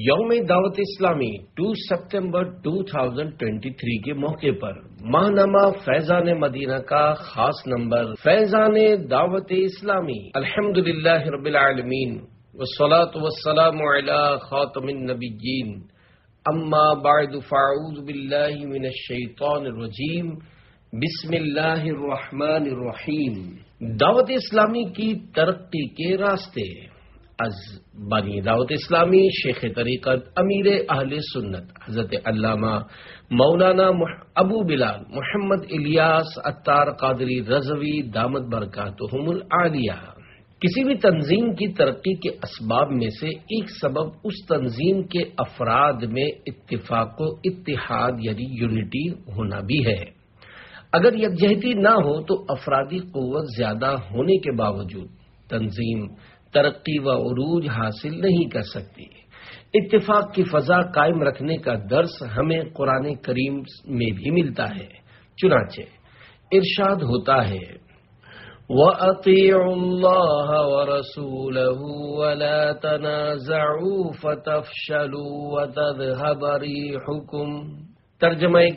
यौम दावत इस्लामी 2 सितंबर 2023 के मौके पर। माहनामा फैजान मदीना का खास नंबर। फैजान दावत इस्लामी। अल्हम्दुलिल्लाह रब्बिल आलमीन। वस्सलातु वस्सलामु अला खातमिन नबिय्यीन। अम्मा बाद फअऊज़ु बिल्लाहि रजीम। बिस्मिल्लाहिर रहीम। दावत इस्लामी की तरक्की के रास्ते। अज बानी दावत इस्लामी शेख तरीक़त अमीर अहल सुन्नत हज़रत अल्लामा मौलाना अबू बिलाल मोहम्मद इलियास अत्तार कादरी रजवी दामद बरकातुहुमुल आलिया किसी भी तंजीम की तरक्की के असबाब में से एक सबब उस तंजीम के अफराद में इत्तेफाक इत्तेहाद यानी यूनिटी होना भी है अगर यकजहती ना हो तो अफरादी कुत ज़्यादा होने के बावजूद तंजीम तरक्की व अरूज हासिल नहीं कर सकती। इतफाक की फजा कायम रखने का दर्स हमें कुरान करीम में भी मिलता है। चुनाचे, इर्शाद होता है। तर्जम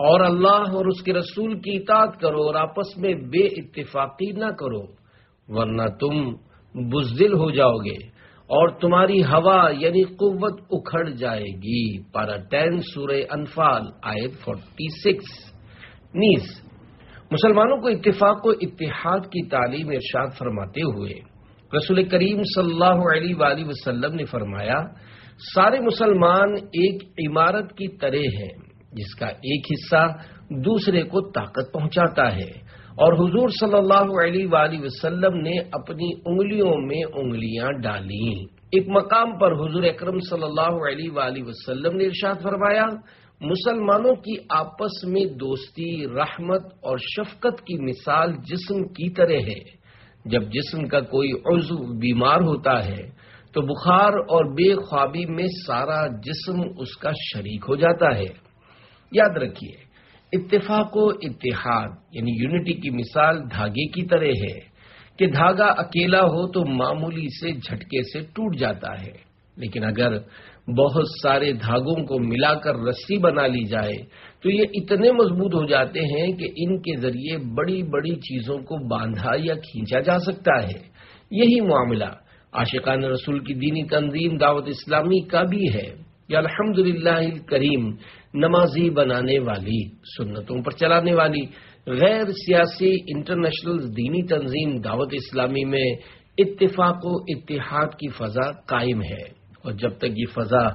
और अल्लाह और उसके रसूल की इताद करो और आपस में बे इतफाकी न करो। वरना तुम बुजदिल हो जाओगे और तुम्हारी हवा यानी कुव्वत उखड़ जाएगी। पारा टेन सूर्य अनफाल, आयत फोर्टी सिक्स नीस, मुसलमानों को इत्तेफाक को इतिहाद की तालीम इरशाद फरमाते हुए रसूल करीम सल्लल्लाहु अलैहि वसल्लम ने फरमाया, सारे मुसलमान एक इमारत की तरह हैं, जिसका एक हिस्सा दूसरे को ताकत पहुंचाता है। और हुजूर सल्लल्लाहु अलैहि वसल्लम ने अपनी उंगलियों में उंगलियाँ डाली। एक मकाम पर हुजूर अकरम सल्लल्लाहु अलैहि वसल्लम ने इरशाद फरमाया, मुसलमानों की आपस में दोस्ती, रहमत और शफकत की मिसाल जिस्म की तरह है। जब जिस्म का कोई उज्व बीमार होता है तो बुखार और बेख्वाबी में सारा जिस्म उसका शरीक हो जाता है। याद रखिए इत्तेफाक इतिहाद यानी यूनिटी की मिसाल धागे की तरह है। कि धागा अकेला हो तो मामूली से झटके से टूट जाता है। लेकिन अगर बहुत सारे धागों को मिलाकर रस्सी बना ली जाए तो ये इतने मज़बूत हो जाते हैं कि इनके ज़रिए बड़ी बड़ी चीज़ों को बांधा या खींचा जा सकता है। यही मामला आशिकान रसूल की दीनी तंजीम दावत इस्लामी का भी है। या अल्हम्दुलिल्लाह करीम नमाजी बनाने वाली सुन्नतों पर चलाने वाली गैर सियासी इंटरनेशनल दीनी तंजीम दावत इस्लामी में इत्तेफाक इतिहाद की फजा कायम है। और जब तक ये फजा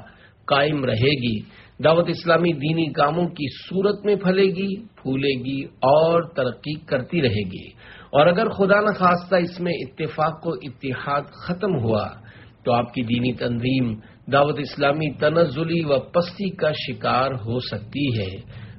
कायम रहेगी, दावत इस्लामी दीनी कामों की सूरत में फलेगी, फूलेगी और तरक्की करती रहेगी। और अगर खुदा न खास्ता इसमें इत्तेफाक को इतिहाद खत्म हुआ तो आपकी दीनी तंजीम दावत इस्लामी तनजुली व पस्ती का शिकार हो सकती है।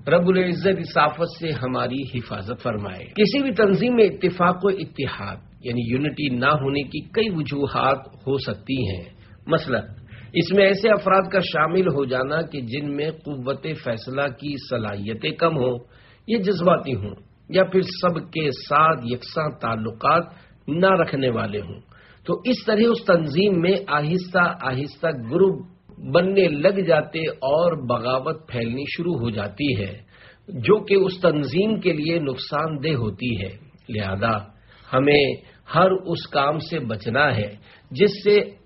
रबुल इज़्ज़त इसाफत से हमारी हिफाजत फरमाए। किसी भी तंजीम में इतफाक व इतिहाद यानी यूनिटी ना होने की कई वजूहत हो सकती हैं। मसलन, इसमें ऐसे अफराद का शामिल हो जाना कि जिनमें कुत फैसला की सलाहियतें कम हो, ये जज्बाती हों, या फिर सबके साथ यकसा ताल्लुकात न रखने वाले हों। तो इस तरह उस तंजीम में आहिस्ता आहिस्ता ग्रुप बनने लग जाते और बगावत फैलनी शुरू हो जाती है, जो कि उस तंजीम के लिए नुकसानदेह होती है। लिहाजा हमें हर उस काम से बचना है, जिससे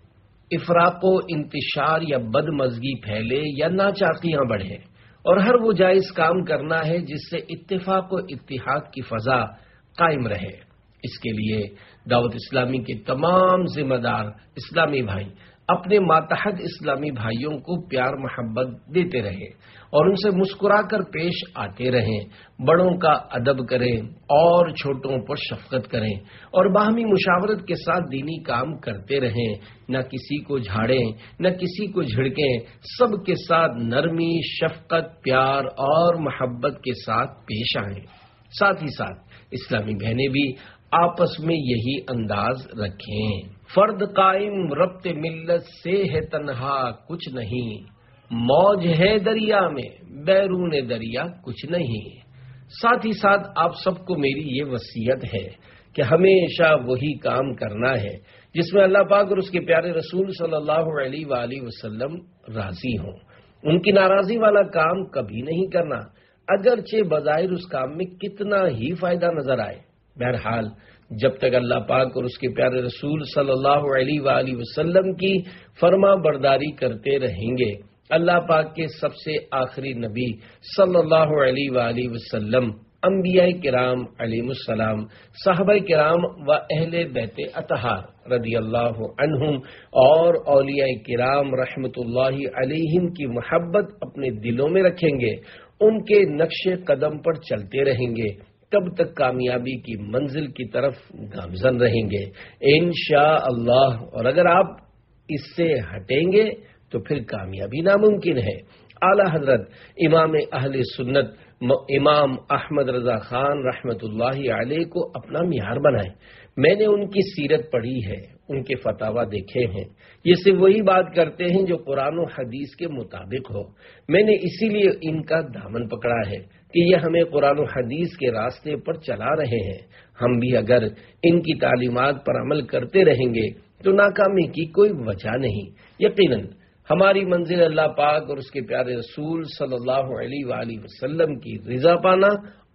इफराको, इंतशार या बदमजगी फैले या नाचाकियाँ बढ़े। और हर वो जायज़ काम करना है, जिससे इत्तेफाक इतिहाद की फजा कायम रहे। इसके लिए दावत इस्लामी के तमाम जिम्मेदार इस्लामी भाई अपने मातहत इस्लामी भाइयों को प्यार, मोहब्बत देते रहे और उनसे मुस्कुराकर पेश आते रहें। बड़ों का अदब करें, और छोटों पर शफकत करें और बाहमी मुशावरत के साथ दीनी काम करते रहें। न किसी को झाड़ें, न किसी को झिड़कें, सबके साथ नरमी, शफकत, प्यार और मोहब्बत के साथ पेश आए। साथ ही साथ इस्लामी बहनें भी आपस में यही अंदाज रखें। फर्द कायम, रब्त मिल्लत से है तनहा कुछ नहीं। मौज है दरिया में, बैरून दरिया कुछ नहीं। साथ ही साथ आप सबको मेरी ये वसीयत है कि हमेशा वही काम करना है, जिसमें अल्लाह पाक और उसके प्यारे रसूल सल्लल्लाहु अलैहि वसल्लम राज़ी हों। उनकी नाराज़गी वाला काम कभी नहीं करना, अगरचे बजाहिर उस काम में कितना ही फ़ायदा नज़र आए। बहरहाल, जब तक अल्लाह पाक और उसके प्यारे रसूल सल्लल्लाहु अलैहि वसल्लम की फर्मा बरदारी करते रहेंगे, अल्लाह पाक के सबसे आखिरी नबी सल्लल्लाहु अलैहि वसल्लम अम्बिया किराम अलीसलाम साहब किराम व अहल बहते अतहार रदी अल्लाह और औलिया किराम रहमतुल्लाहि अलैहिम की मोहब्बत अपने दिलों में रखेंगे, उनके नक्शे कदम पर चलते रहेंगे। तब तक कामयाबी की मंजिल की तरफ़ गामजन रहेंगे। इन अल्लाह और अगर आप इससे हटेंगे तो फिर कामयाबी नामुमकिन है। आला हज़रत, इमाम अहल सुन्नत इमाम अहमद रजा खान रहमत अलैह को अपना मियार बनाए। मैंने उनकी सीरत पढ़ी है, उनके फतावा देखे हैं। ये सिर्फ़ वही बात करते हैं जो कुरान हदीस के मुताबिक हो। मैंने इसीलिए इनका दामन पकड़ा है। कि ये हमें कुरान हदीस के रास्ते पर चला रहे हैं। हम भी अगर इनकी तालीमत पर अमल करते रहेंगे तो नाकामी की कोई वजह नहीं। यकीनन, हमारी मंजिल अल्लाह पाक और उसके प्यारे रसूल सल्लल्लाहु अलैहि वसल्लम की रिजा पाना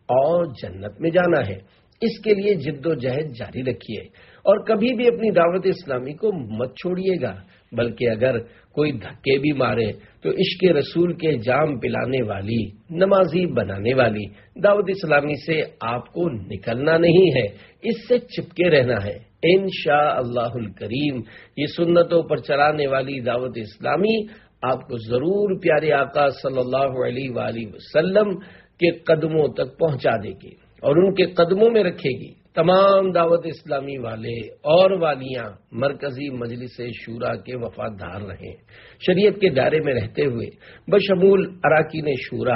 और जन्नत में जाना है। इसके लिए जिद्दोजहद जारी रखिए और कभी भी अपनी दावत इस्लामी को मत छोड़िएगा, बल्कि अगर कोई धक्के भी मारे तो इश्क रसूल के जाम पिलाने वाली, नमाजी बनाने वाली दावत इस्लामी से आपको निकलना नहीं है, इससे चिपके रहना है। इन शाह करीम, ये सुन्नतों पर चलाने वाली दावत इस्लामी आपको ज़रूर प्यारे आका सल्लल्लाहु अलैहि वसल्लम के कदमों तक पहुँचा देगी और उनके कदमों में रखेगी। तमाम दावत इस्लामी वाले और वालियाँ मरकजी मजलिस शूरा के वफादार रहे। शरीयत के दायरे में रहते हुए बशमूल अराकीन शूरा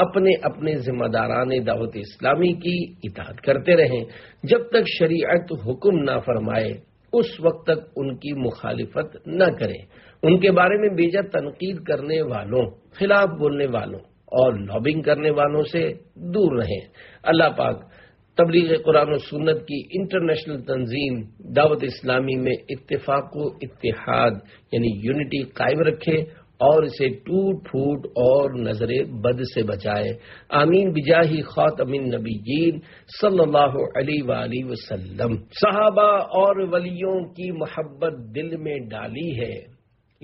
अपने अपने जिम्मेदारान दावत इस्लामी की इतात करते रहें। जब तक शरीयत हुक्म ना फरमाए, उस वक्त तक उनकी मुखालिफत न करें। उनके बारे में बेजा तनकीद करने वालों, खिलाफ बोलने वालों और लॉबिंग करने वालों से दूर रहें। अल्लाह पाक तबलीग कुरान सुन्नत की इंटरनेशनल तंजीम दावत इस्लामी में इत्तेफाक इतिहाद यानी यूनिटी कायम रखे और इसे टूट फूट और नजरे बद से बचाए। आमीन। बिजाही खातमिन नबीन सल्लल्लाहु अलैहि वसल्लम। सहाबा और वलियों की मोहब्बत दिल में डाली है।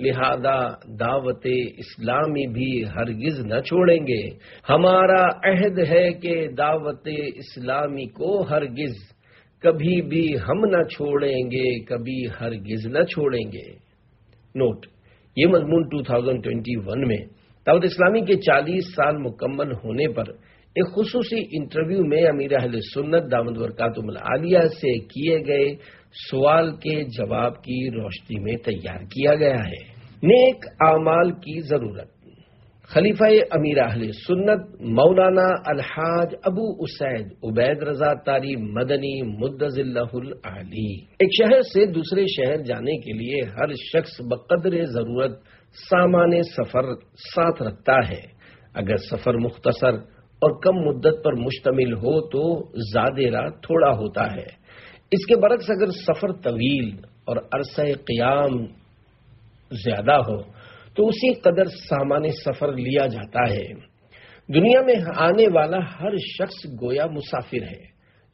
लिहाजा दावत इस्लामी भी हरगिज न छोड़ेंगे। हमारा अहद है कि दावत इस्लामी को हरगिज कभी भी हम न छोड़ेंगे, कभी हरगिज न छोड़ेंगे। नोट ये मजमून 2021 में दावत इस्लामी के 40 साल मुकम्मल होने पर एक खसूसी इंटरव्यू में अमीर अहल सुन्नत दामद वरकातुल आलिया से किए गए सवाल के जवाब की रोशनी में तैयार किया गया है। नेक आमाल की ज़रूरत। खलीफा अमीर अहल सुन्नत मौलाना अलहाज अबू उसैद उबैद रजा तारी मदनी मुद्दजिल्लाहुल एक शहर से दूसरे शहर जाने के लिए हर शख्स बकदर ज़रूरत सामान्य सफ़र साथ रखता है। अगर सफ़र मुख्तसर और कम मुद्दत पर मुश्तमिल हो तो जादेरा थोड़ा होता है। इसके बरक्स अगर सफ़र तवील और अरसा क्याम ज़्यादा हो तो उसी कदर सामान्य सफ़र लिया जाता है। दुनिया में आने वाला हर शख्स गोया मुसाफिर है,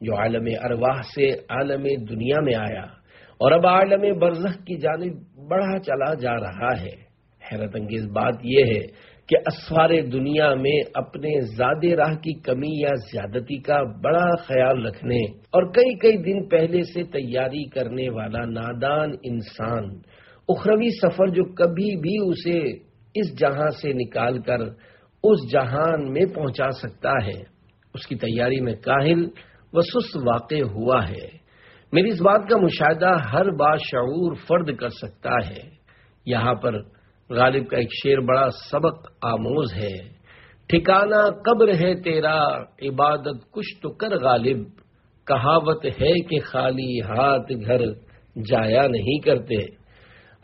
जो आलम अरवाह से आलम दुनिया में आया और अब आलम बरजख की जानब बढ़ा चला जा रहा है। हैरत अंगेज बात यह है कि असवार दुनिया में अपने ज़्यादा राह की कमी या ज्यादती का बड़ा ख्याल रखने और कई कई दिन पहले से तैयारी करने वाला नादान इंसान, उखरवी सफ़र जो कभी भी उसे इस जहाँ से निकालकर उस जहान में पहुँचा सकता है। उसकी तैयारी में काहिल व सुस वाक़ हुआ है। मेरी इस बात का मुशाहिदा हर बार शूर फर्द कर सकता है। यहाँ पर गालिब का एक शेर बड़ा सबक आमोज है। ठिकाना कब्र है तेरा, इबादत कुछ तो कर गालिब। कहावत है कि खाली हाथ घर जाया नहीं करते।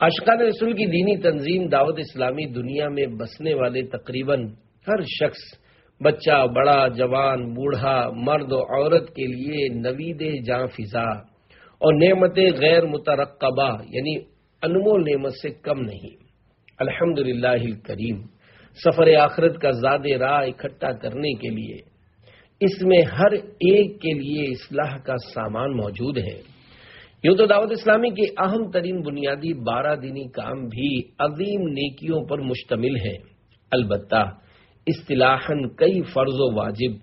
अशकान रसूल की दीनी तंजीम दावत इस्लामी दुनिया में बसने वाले तकरीबन हर शख्स, बच्चा, बड़ा, जवान, बूढ़ा, मर्द औरत के लिए नवीद जाँ फिजा और नेमत गैर मुतरकबा यानी अनमोल नेमत से कम नहीं। अल्हम्दुलिल्लाह करीम सफ़र आखरत का ज़्यादा राह इकट्ठा करने के लिए, इसमें हर एक के लिए इसलाह का सामान मौजूद है। यूँ तो दावत इस्लामी के अहम तरीन बुनियादी बारह दिनी काम भी अजीम नेकियों पर मुश्तमिल है। अलबत्ता, इस्तिलाहन कई फ़र्ज़ वाजिब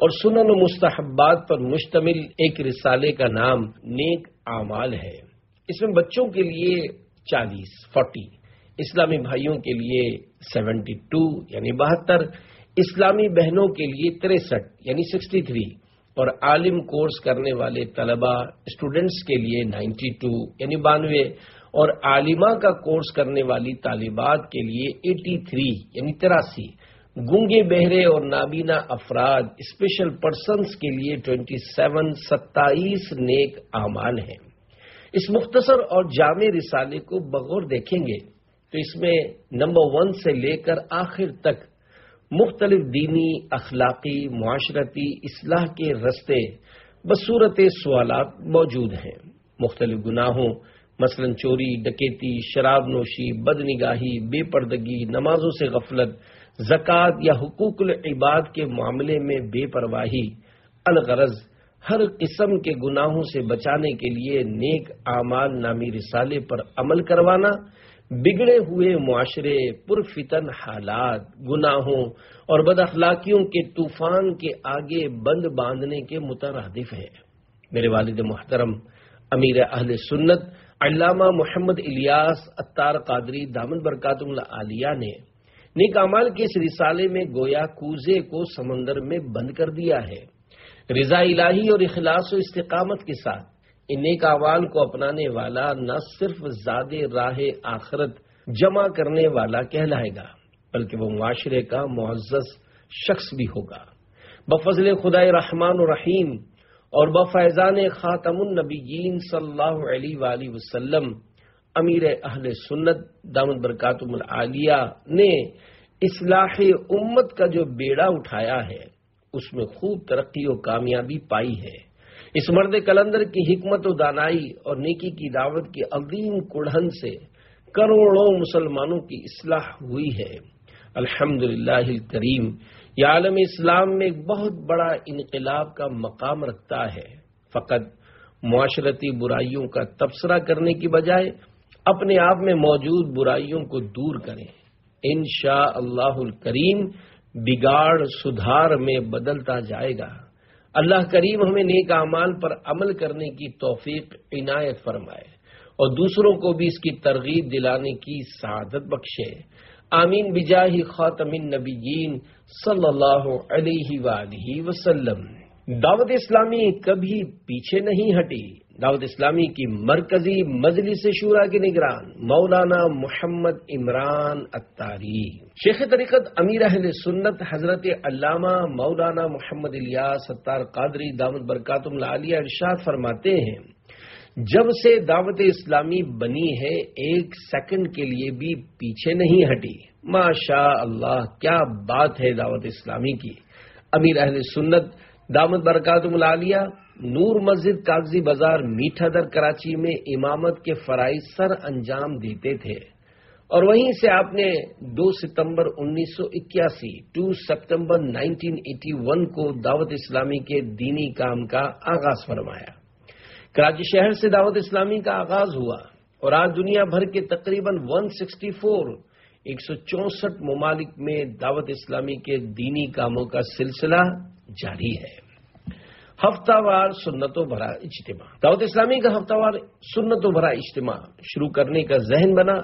और सुनन मुस्तहबात पर मुश्तमिल एक रिसाले का नाम नेक आमाल है। इसमें बच्चों के लिए चालीस, फोर्टी इस्लामी भाइयों के लिए सेवेंटी टू, यानी बहत्तर, इस्लामी बहनों के लिए तिरसठ, यानी सिक्सटी थ्री, और आलिम कोर्स करने वाले तलबा स्टूडेंट्स के लिए नाइन्टी टू, यानी बानवे, और आलिमा का कोर्स करने वाली तालिबात के लिए एटी थ्री, यानी तिरासी। गूँगे बहरे और नाबीना अफराद स्पेशल पर्सनस के लिए 27 सत्ताईस नेक आमाल हैं। इस मुख्तसर और जामे रिसाले को बगौर देखेंगे। तो इसमें नंबर वन से लेकर आखिर तक मुख्तलिफ़ दीनी अखलाकी, मुआशरती, इसलाह के रस्ते बसूरत सवालत मौजूद हैं। मुख्तलिफ़ गुनाहों, मसलन चोरी, डकेती, शराब नोशी, बदनिगाही, बेपर्दगी, नमाजों से गफलत, जक़ात या हुकूकुल इबाद के मामले में बेपरवाही, अलगरज, हर किस्म के गुनाहों से बचाने के लिए नेक आमाल नामी रिसाले पर अमल करवाना बिगड़े हुए मुआशरे, पुरफितन हालात, गुनाहों और बदअखलाकियों के तूफ़ान के आगे बंद बांधने के मुतरदिफ है। मेरे वालिद मोहतरम, अमीर अहल सुन्नत, अल्लामा मोहम्मद इलियास अत्तार कादरी दामन बरकातुल्ला आलिया ने नेक अमाल के इस रिसाले में गोया कूजे को समंदर में बंद कर दिया है। रिजा इलाही और इखलास इस्तेकामत के साथ इन नेक अमाल को अपनाने वाला न सिर्फ़ ज़्यादा राह आखरत जमा करने वाला कहलाएगा, बल्कि वो मुआशरे का मुआजस शख्स भी होगा। बफजल खुदा रहमान रहीम और बफैजान खातमुलनबीन सल्लल्लाहु अलैहि वसल्लम अमीर अहल सुन्नत दामद बरकातुल आलिया ने इसलाह उम्मत का जो बेड़ा उठाया है, उसमें खूब तरक्की और कामयाबी पाई है। इस मर्द कलंदर की हिकमत दानाई और नेकी की दावत की अजीम कुढ़न से करोड़ों मुसलमानों की इसलाह हुई है। अल्हम्दुलिल्लाह करीम यह आलम इस्लाम में एक बहुत बड़ा इनकलाब का मकाम रखता है। फकत मुआशरती बुराइयों का तबसरा करने की बजाय अपने आप में मौजूद बुराइयों को दूर करें। इन अल्लाहुल करीम, बिगाड़ सुधार में बदलता जाएगा। अल्लाह करीम हमें नेक अमाल पर अमल करने की तोफीक, इनायत फरमाए और दूसरों को भी इसकी तरगीब दिलाने की शहादत बख्शे। आमीन बिजाही खातमिन नबीन सल्लल्लाहु अलैहि वसल्लम। दावत इस्लामी कभी पीछे नहीं हटी। दावत इस्लामी की मरकजी मजलिस शुरा के निगरान, मौलाना मोहम्मद इमरान अत्तारी। शेख तरीकत अमीर अहल सुन्नत हज़रत अल्लामा मौलाना मोहम्मद इलियास सत्तार कादरी दावत बरकातुम आलिया इरशाद फरमाते हैं, जब से दावत इस्लामी बनी है, एक सेकंड के लिए भी पीछे नहीं हटी। माशा अल्लाह, क्या बात है दावत इस्लामी की। अमीर अहल सुन्नत दामद बरकातुम आलिया नूर मस्जिद कागज़ी बाज़ार मीठादर कराची में इमामत के फराइज सर अंजाम देते थे। और वहीं से आपने 2 सितंबर 1981 2 सितंबर 1981 को दावत इस्लामी के दीनी काम का आगाज़ फरमाया। कराची शहर से दावत इस्लामी का आगाज़ हुआ और आज दुनिया भर के तकरीबन 164 एक सौ ममालिक में दावत इस्लामी के दीनी कामों का सिलसिला जारी है। हफ्तावार सुन्नतों भरा इज्तिमा। दाऊद इस्लामी का हफ्तावार सुन्नतों भरा इज्तिमा शुरू करने का जहन बना।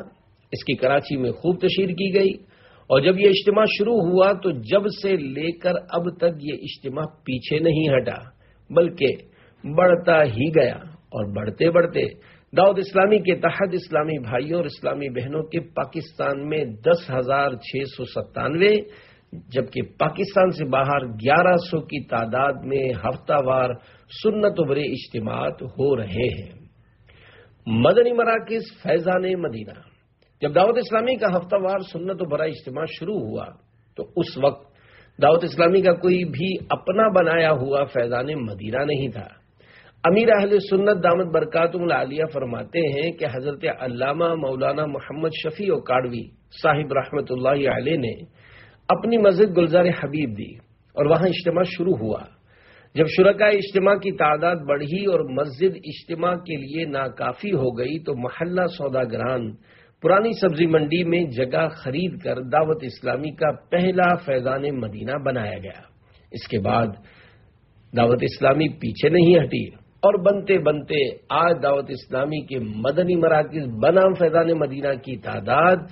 इसकी कराची में खूब तशीर की गई। और जब यह इज्तिमा शुरू हुआ तो जब से लेकर अब तक ये इज्तिमा पीछे नहीं हटा, बल्कि बढ़ता ही गया। और बढ़ते बढ़ते दाऊद इस्लामी के तहत इस्लामी भाइयों और इस्लामी बहनों के पाकिस्तान में दस हज़ार छह सौ सत्तानवे जबकि पाकिस्तान से बाहर 1100 की तादाद में हफ्तावार सुन्नत उभरे इज्तिमात हो रहे हैं। मदनी मराकज फैजान मदीना। जब दावत इस्लामी का हफ्तावार सुन्नत भरा इज्तम शुरू हुआ तो उस वक्त दावत इस्लामी का कोई भी अपना बनाया हुआ फैजान मदीना नहीं था। अमीर अहल सुन्नत दामद बरकातुल आलिया फरमाते हैं कि हज़रत अल्लामा मौलाना मोहम्मद शफी और काडवी साहिब रहमत ने अपनी मस्जिद गुलजार हबीब दी और वहाँ इज्तम शुरू हुआ। जब शुरा इज्तम की तादाद बढ़ी और मस्जिद इज्तम के लिए नाकाफी हो गई तो मोहल्ला सौदागरान पुरानी सब्ज़ी मंडी में जगह खरीद कर दावत इस्लामी का पहला फैजान मदीना बनाया गया। इसके बाद दावत इस्लामी पीछे नहीं हटी और बनते बनते आज दावत इस्लामी के मदनी मराकज बनाम फैजान मदीना की तादाद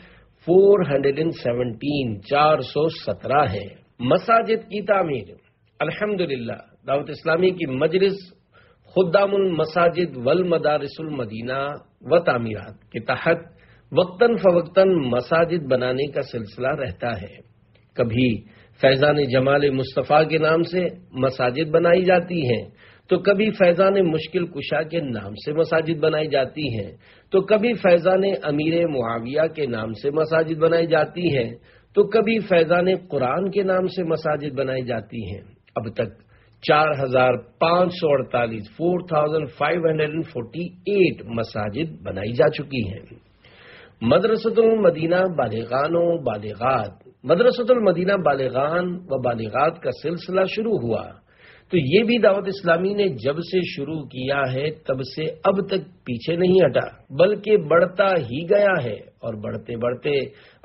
417 चार सौ सत्रह है। मसाजिद की तामीर। अल्हम्दुलिल्लाह, दावत इस्लामी की मजलिस खुदामुल मसाजिद वल मदारसुल मदीना व तामीरात के तहत वक्तन फवक्तन मसाजिद बनाने का सिलसिला रहता है। कभी फैजान जमाल मुस्तफ़ा के नाम से मसाजिद बनाई जाती हैं तो कभी फैजान मुश्किल कुशा के नाम से मसाजिद बनाई जाती हैं। तो कभी फैजान अमीर मुआविया के नाम से मसाजिद बनाई जाती हैं। तो कभी फैजान कुरान के नाम से मसाजिद बनाई जाती हैं। अब तक चार हज़ार पाँच सौ अड़तालीस four thousand five hundred and forty eight मसाजिद बनाई जा चुकी हैं। मदरसतुल मदीना बालिगानो बालिगात। मदरसतुल मदीना बालिगान व बालिगात का सिलसिला शुरू हुआ। तो ये भी दावत इस्लामी ने जब से शुरू किया है, तब से अब तक पीछे नहीं हटा, बल्कि बढ़ता ही गया है। और बढ़ते बढ़ते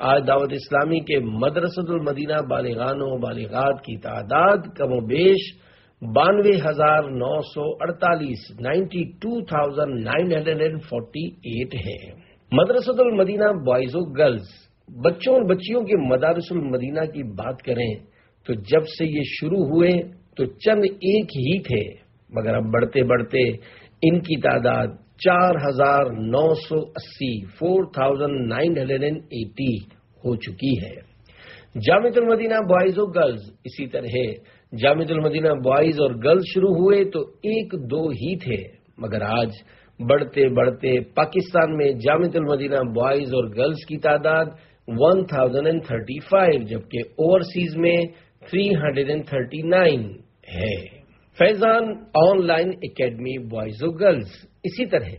आज दावत इस्लामी के मदरसतुल मदीना बालिगानो बालिगात की तादाद कमोबेश बानवे हज़ार नौ सौ अड़तालीस ninety two thousand nine hundred and forty eight है। मदरसतुल मदीना बॉयज़ और गर्ल्स, बच्चों और बच्चियों के मदारसुल मदीना की बात करें तो जब से ये शुरू हुए तो चंद एक ही थे मगर अब बढ़ते बढ़ते इनकी तादाद 4,980 4,980 हो चुकी है। जामितुल मदीना बॉयज़ और गर्ल्स इसी तरह जामितुल मदीना बॉयज़ और गर्ल्स शुरू हुए तो एक दो ही थे मगर आज बढ़ते बढ़ते पाकिस्तान में जामितुल मदीना बॉयज़ और गर्ल्स की तादाद 1035 जबकि ओवरसीज में 339 है। फैजान ऑनलाइन एकेडमी बॉयज़ और गर्ल्स। इसी तरह,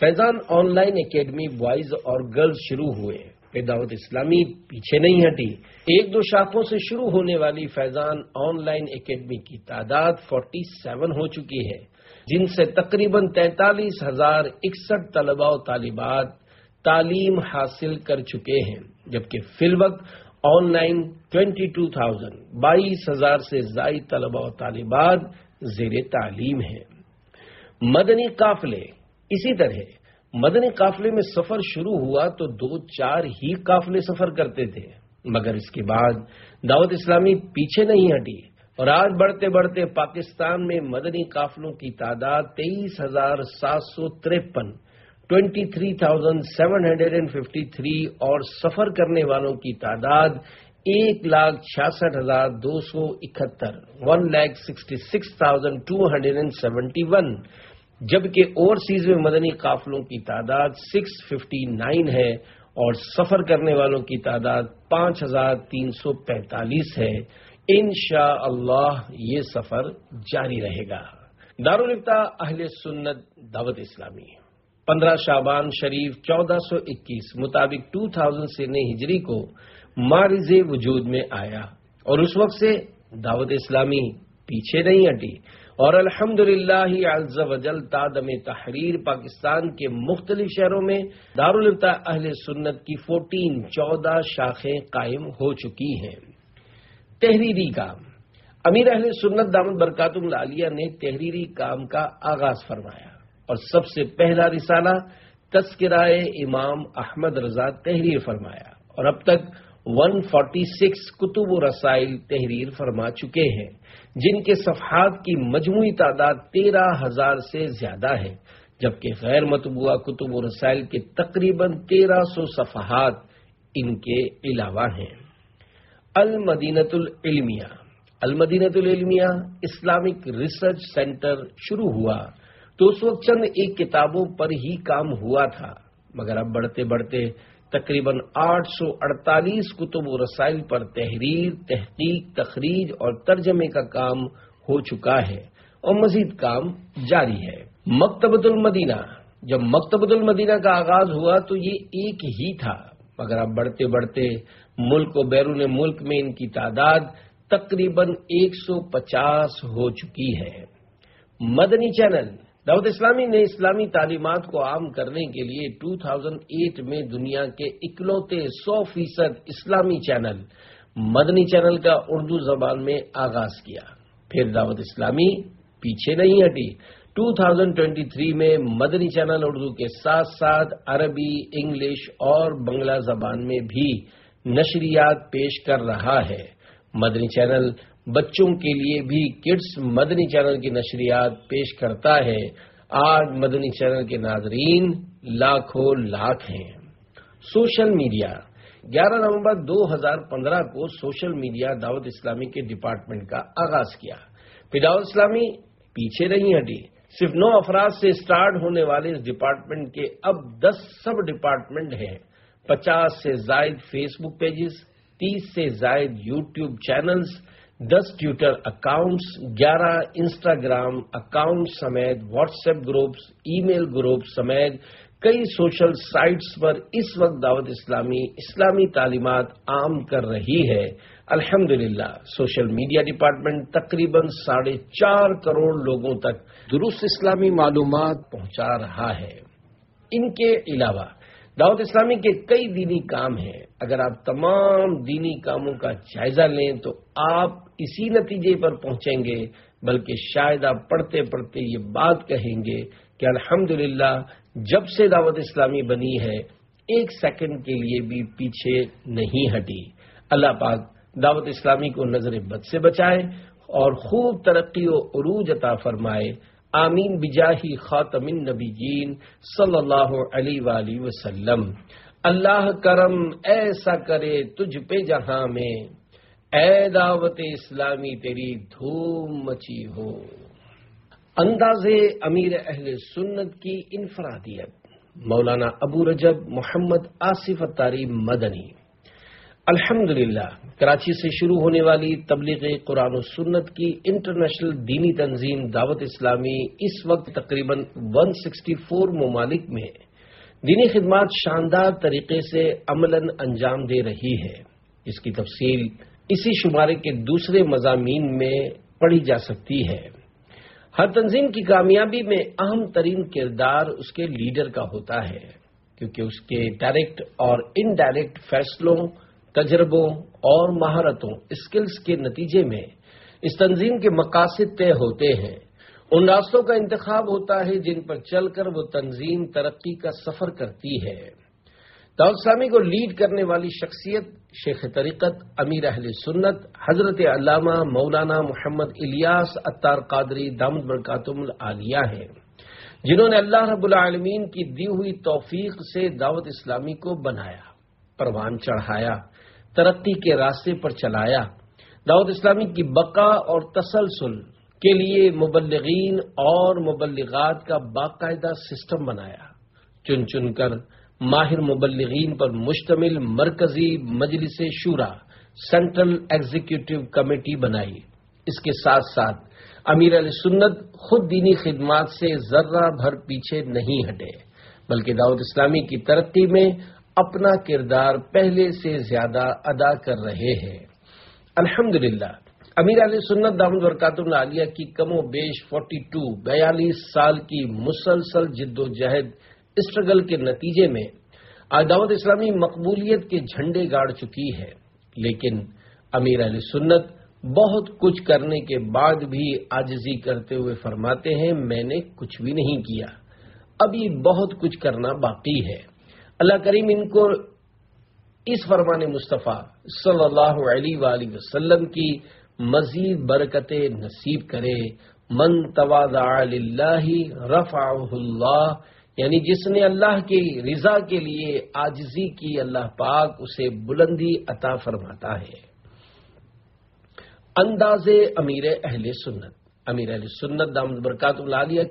फैजान ऑनलाइन एकेडमी बॉयज़ और गर्ल्स शुरू हुए। दावत इस्लामी पीछे नहीं हटी। एक दो शाखों से शुरू होने वाली फैजान ऑनलाइन एकेडमी की तादाद 47 हो चुकी है, जिनसे तकरीबन तैतालीस हज़ार इकसठ तलबा तालिबात तालीम हासिल कर चुके हैं, जबकि फिलवक्त ऑनलाइन ट्वेंटी टू थाउज़ेंड, बाईस हज़ार से जायद तलबा और तालिबात जेर तालीम है। मदनी काफले, इसी तरह, मदनी काफले में सफ़र शुरू हुआ तो दो चार ही काफले सफ़र करते थे। मगर इसके बाद दावत इस्लामी पीछे नहीं हटी और आज बढ़ते बढ़ते पाकिस्तान में मदनी काफलों की तादाद तेईस हज़ार सात सौ तिरपन twenty three thousand seven hundred and fifty three और सफ़र करने वालों की तादाद एक लाख छियासठ हज़ार दो सौ इकहत्तर one lakh sixty six thousand two hundred and seventy one जबकि ओवरसीज में मदनी काफिलों की तादाद सिक्स फिफ्टी नाइन है और सफ़र करने वालों की तादाद पाँच हज़ार तीन सौ पैंतालीस है। इन अल्लाह ये सफ़र जारी रहेगा। दारुल अहले सुन्नत, दावत इस्लामी। पंद्रह शाबान शरीफ चौदह सौ इक्कीस मुताबिक टू थाउज़ेंड से ने हिजरी को मारिज वजूद में आया। और उस वक्त से दावत इस्लामी पीछे नहीं हटी। और अल्हम्दुलिल्लाह तादम तहरीर पाकिस्तान के मुख्तलिफ़ शहरों में दारुल अहल सुन्नत की फोर्टीन चौदह शाखें कायम हो चुकी हैं। तहरीरी काम। अमीर अहल सुन्नत दामद बरकातुल आलिया ने तहरीरी काम का आगाज़ फरमाया। और सबसे पहला रिसाला तस्कराए इमाम अहमद रजा तहरीर फरमाया। और अब तक 146 कुतुब रसाइल तहरीर फरमा चुके हैं, जिनके सफहात की मजमू तादाद तेरह हज़ार से ज़्यादा है, जबकि गैर मतबुआ कुतुब रसाइल के तकरीबन तेरह सौ सफहात इनके अलावा हैं। Al Madinatul Ilmiya. Al Madinatul Ilmiya Islamic research centre शुरू हुआ तो उस वक्त चंद एक किताबों पर ही काम हुआ था, मगर अब बढ़ते बढ़ते तकरीबन 848 कुतुब रसाइल पर तहरीर, तहकीक, तखरीज और तर्जमे का काम हो चुका है और मजीद काम जारी है। मकतबतुल मदीना, जब मकतबतुल मदीना का आगाज़ हुआ तो ये एक ही था, मगर अब बढ़ते बढ़ते मुल्क और बैरून मुल्क में इनकी तादाद तकरीबन 150 हो चुकी है। मदनी चैनल दाऊद इस्लामी ने इस्लामी तालीमत को आम करने के लिए 2008 में दुनिया के इकलौते 100 फ़ीसद इस्लामी चैनल, मदनी चैनल का उर्दू जबान में आगाज़ किया। फिर दावत इस्लामी पीछे नहीं हटी। 2023 में मदनी चैनल उर्दू के साथ साथ अरबी, इंग्लिश और बंगला जबान में भी नशरियात पेश कर रहा है। मदनी चैनल बच्चों के लिए भी किड्स मदनी चैनल की नशरियात पेश करता है। आज मदनी चैनल के नाजरीन लाखों लाख हैं। Social media. 11 नवंबर 2015 को सोशल मीडिया दावत इस्लामी के डिपार्टमेंट का आगाज़ किया। फिर दावत इस्लामी पीछे नहीं हटी सिर्फ़ नौ अफराज से स्टार्ट होने वाले इस डिपार्टमेंट के अब दस सब डिपार्टमेंट हैं। पचास से जायद फेसबुक पेजेस, तीस से जायद यूट्यूब चैनल्स दस ट्विटर अकाउंट्स ग्यारह इंस्टाग्राम अकाउंट समेत व्हाट्सएप ग्रुप्स ईमेल ग्रुप समेत कई सोशल साइट्स पर इस वक्त दावत इस्लामी इस्लामी तालीमत आम कर रही है। अल्हम्दुलिल्लाह सोशल मीडिया डिपार्टमेंट तकरीबन साढ़े चार करोड़ लोगों तक दुरुस्त इस्लामी मालूम पहुँचा रहा है। इनके अलावा दावत इस्लामी के कई दीनी काम हैं। अगर आप तमाम दीनी कामों का जायजा लें तो आप इसी नतीजे पर पहुँचेंगे, बल्कि शायद आप पढ़ते पढ़ते ये बात कहेंगे कि अल्हम्दुलिल्लाह, जब से दावत इस्लामी बनी है, एक सेकंड के लिए भी पीछे नहीं हटी। अल्लाह पाक दावत इस्लामी को नज़र बद से बचाए और खूब तरक्की और उरूज अता फरमाए। आमीन बिजाही खातमिन नबीजीन सल्लल्लाहु अलैहि वसल्लम। अल्लाह करम, ऐसा करे तुझ पे जहाँ में। ए दावत इस्लामी, तेरी धूम मची हो। अंदाजे अमीर अहल सुन्नत की इनफरादियत। मौलाना अबू रजब मोहम्मद आसिफ तारी मदनी। अल्हम्दुलिल्लाह, कराची से शुरू होने वाली तबलीग कुरान सुन्नत की इंटरनेशनल दीनी तंजीम दावत इस्लामी इस वक्त तकरीबन 164 ममालिक में दीनी खिदमत शानदार तरीके से अमलन अंजाम दे रही है। इसकी तफसील इसी शुमारे के दूसरे मजामी में पढ़ी जा सकती है। हर तंजीम की कामयाबी में अहम तरीन किरदार उसके लीडर का होता है, क्योंकि उसके डायरेक्ट और इनडायरेक्ट फैसलों तजर्बों और महारतों स्किल्स के नतीजे में इस तंजीम के मकासद तय होते हैं। उन रास्तों का इंतखब होता है जिन पर चलकर वो तंजीम तरक्की का सफ़र करती है। दाऊदस्लामी को लीड करने वाली शख्सियत, शेख तरीकत, अमीर अहल सुन्नत, हज़रत अलामा मौलाना मोहम्मद इलियास अत्तार कादरी दामद बरकातुम आलिया है, जिन्होंने अल्लाह रबुल्लमीन की दी हुई तोफीक से दावत इस्लामी को बनाया, परवान चढ़ाया तरक्की के रास्ते पर चलाया। दाऊद इस्लामी की बका और तसलसल के लिए मुबलगीन और मुबलगात का बाकायदा सिस्टम बनाया। चुन चुनकर माहिर मुबलगीन पर मुश्तमिल मरकजी मजलिस शूरा, सेंट्रल एग्जीक्यूटिव कमेटी बनाई। इसके साथ साथ अमीर सुन्नत खुद दीनी खिदमात से जर्रा भर पीछे नहीं हटे, बल्कि दाऊद इस्लामी की तरक्की में अपना किरदार पहले से ज़्यादा अदा कर रहे हैं। अल्हम्दुलिल्लाह। अमीर अली सुन्नत दामद बरकातुल आलिया की कमो बेश 42 बयालीस साल की मुसलसल जिद्दोजहद स्ट्रगल के नतीजे में आज दावत इस्लामी मकबूलियत के झंडे गाड़ चुकी है। लेकिन अमीर अली सुन्नत बहुत कुछ करने के बाद भी आजजी करते हुए फरमाते हैं, मैंने कुछ भी नहीं किया। अभी बहुत कुछ करना बाकी है। अल्लाह करीम इनको इस फरमान मुस्तफ़ा सल्लल्लाहु अलैहि वसल्लम की मजीद बरकतें नसीब करे। मन तवादा रफ़ाहुल्लाह यानी जिसने अल्लाह की रिजा के लिए आजजी की अल्लाह पाक, उसे बुलंदी अता फरमाता है। अंदाजे अमीर अहले सुन्नत अमीर अहल सुन्नत दामद बरकत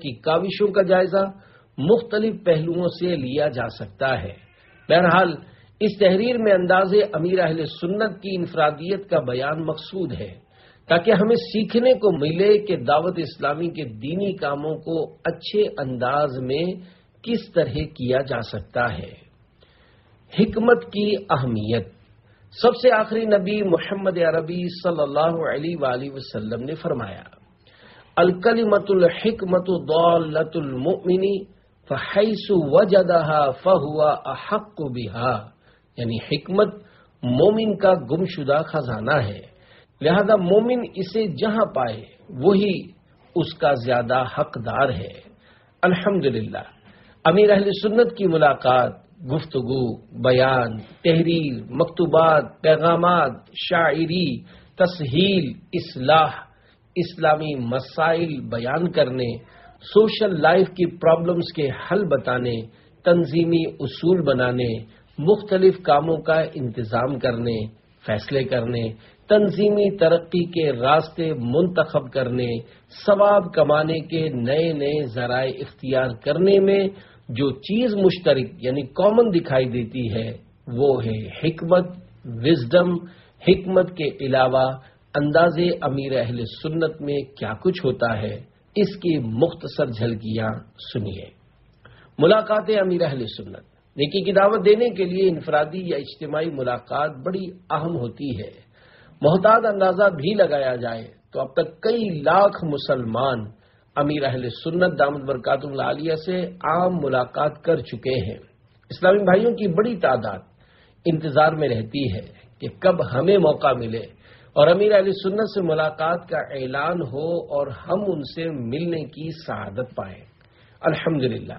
की काविशों का जायजा मुख्तलिफ़ पहलुओं से लिया जा सकता है। बहरहाल, इस तहरीर में अंदाजे अमीर अहल सुन्नत की इनफरादियत का बयान मकसूद है, ताकि हमें सीखने को मिले कि दावत इस्लामी के दीनी कामों को अच्छे अंदाज में किस तरह किया जा सकता है। हिकमत की अहमियत। सबसे आखिरी नबी मोहम्मद अरबी सल्लल्लाहु अलैहि वसल्लम ने फरमाया, अलकलिमतुल हिकमत दौलतुल मुमिनी फहैसु वजदहा फहुआ अहक बिहा यानी हिकमत मोमिन का गुमशुदा खजाना है लिहाजा मोमिन इसे जहाँ पाए वही उसका ज़्यादा हकदार है अल्हम्दुलिल्लाह अमीर अहल सुन्नत की मुलाकात गुफ्तगु बयान तहरीर मकतूबात पैगाम शायरी तसहील इसलाह इस्लामी मसाइल बयान करने सोशल लाइफ की प्रॉब्लम्स के हल बताने, तंजीमी उसूल बनाने, मुख्तलिफ़ कामों का इंतज़ाम करने, फैसले करने, तंजीमी तरक्की के रास्ते मुंतखब करने, सवाब कमाने के नए नए जराए इख्तियार करने में जो चीज़ मुश्तरक यानी कॉमन दिखाई देती है, वो है हिकमत, विजडम, हिकमत के अलावा अंदाजे अमीर अहल सुन्नत में क्या कुछ होता है? इसकी मुख्तसर झलकियाँ सुनिए। मुलाकात अमीर अहल सुन्नत। नेकी की दावत देने के लिए इनफरादी या इज्तमाही मुलाकात बड़ी अहम होती है। मोहताद अंदाज़ा भी लगाया जाए तो अब तक कई लाख मुसलमान अमीर अहल सुन्नत दामद बरकातुल्लालिया से आम मुलाकात कर चुके हैं। इस्लामी भाइयों की बड़ी तादाद इंतज़ार में रहती है कि कब हमें मौका मिले और अमीर अली सुन्नत से मुलाकात का ऐलान हो और हम उनसे मिलने की शहादत पाए। अल्हम्दुलिल्लाह।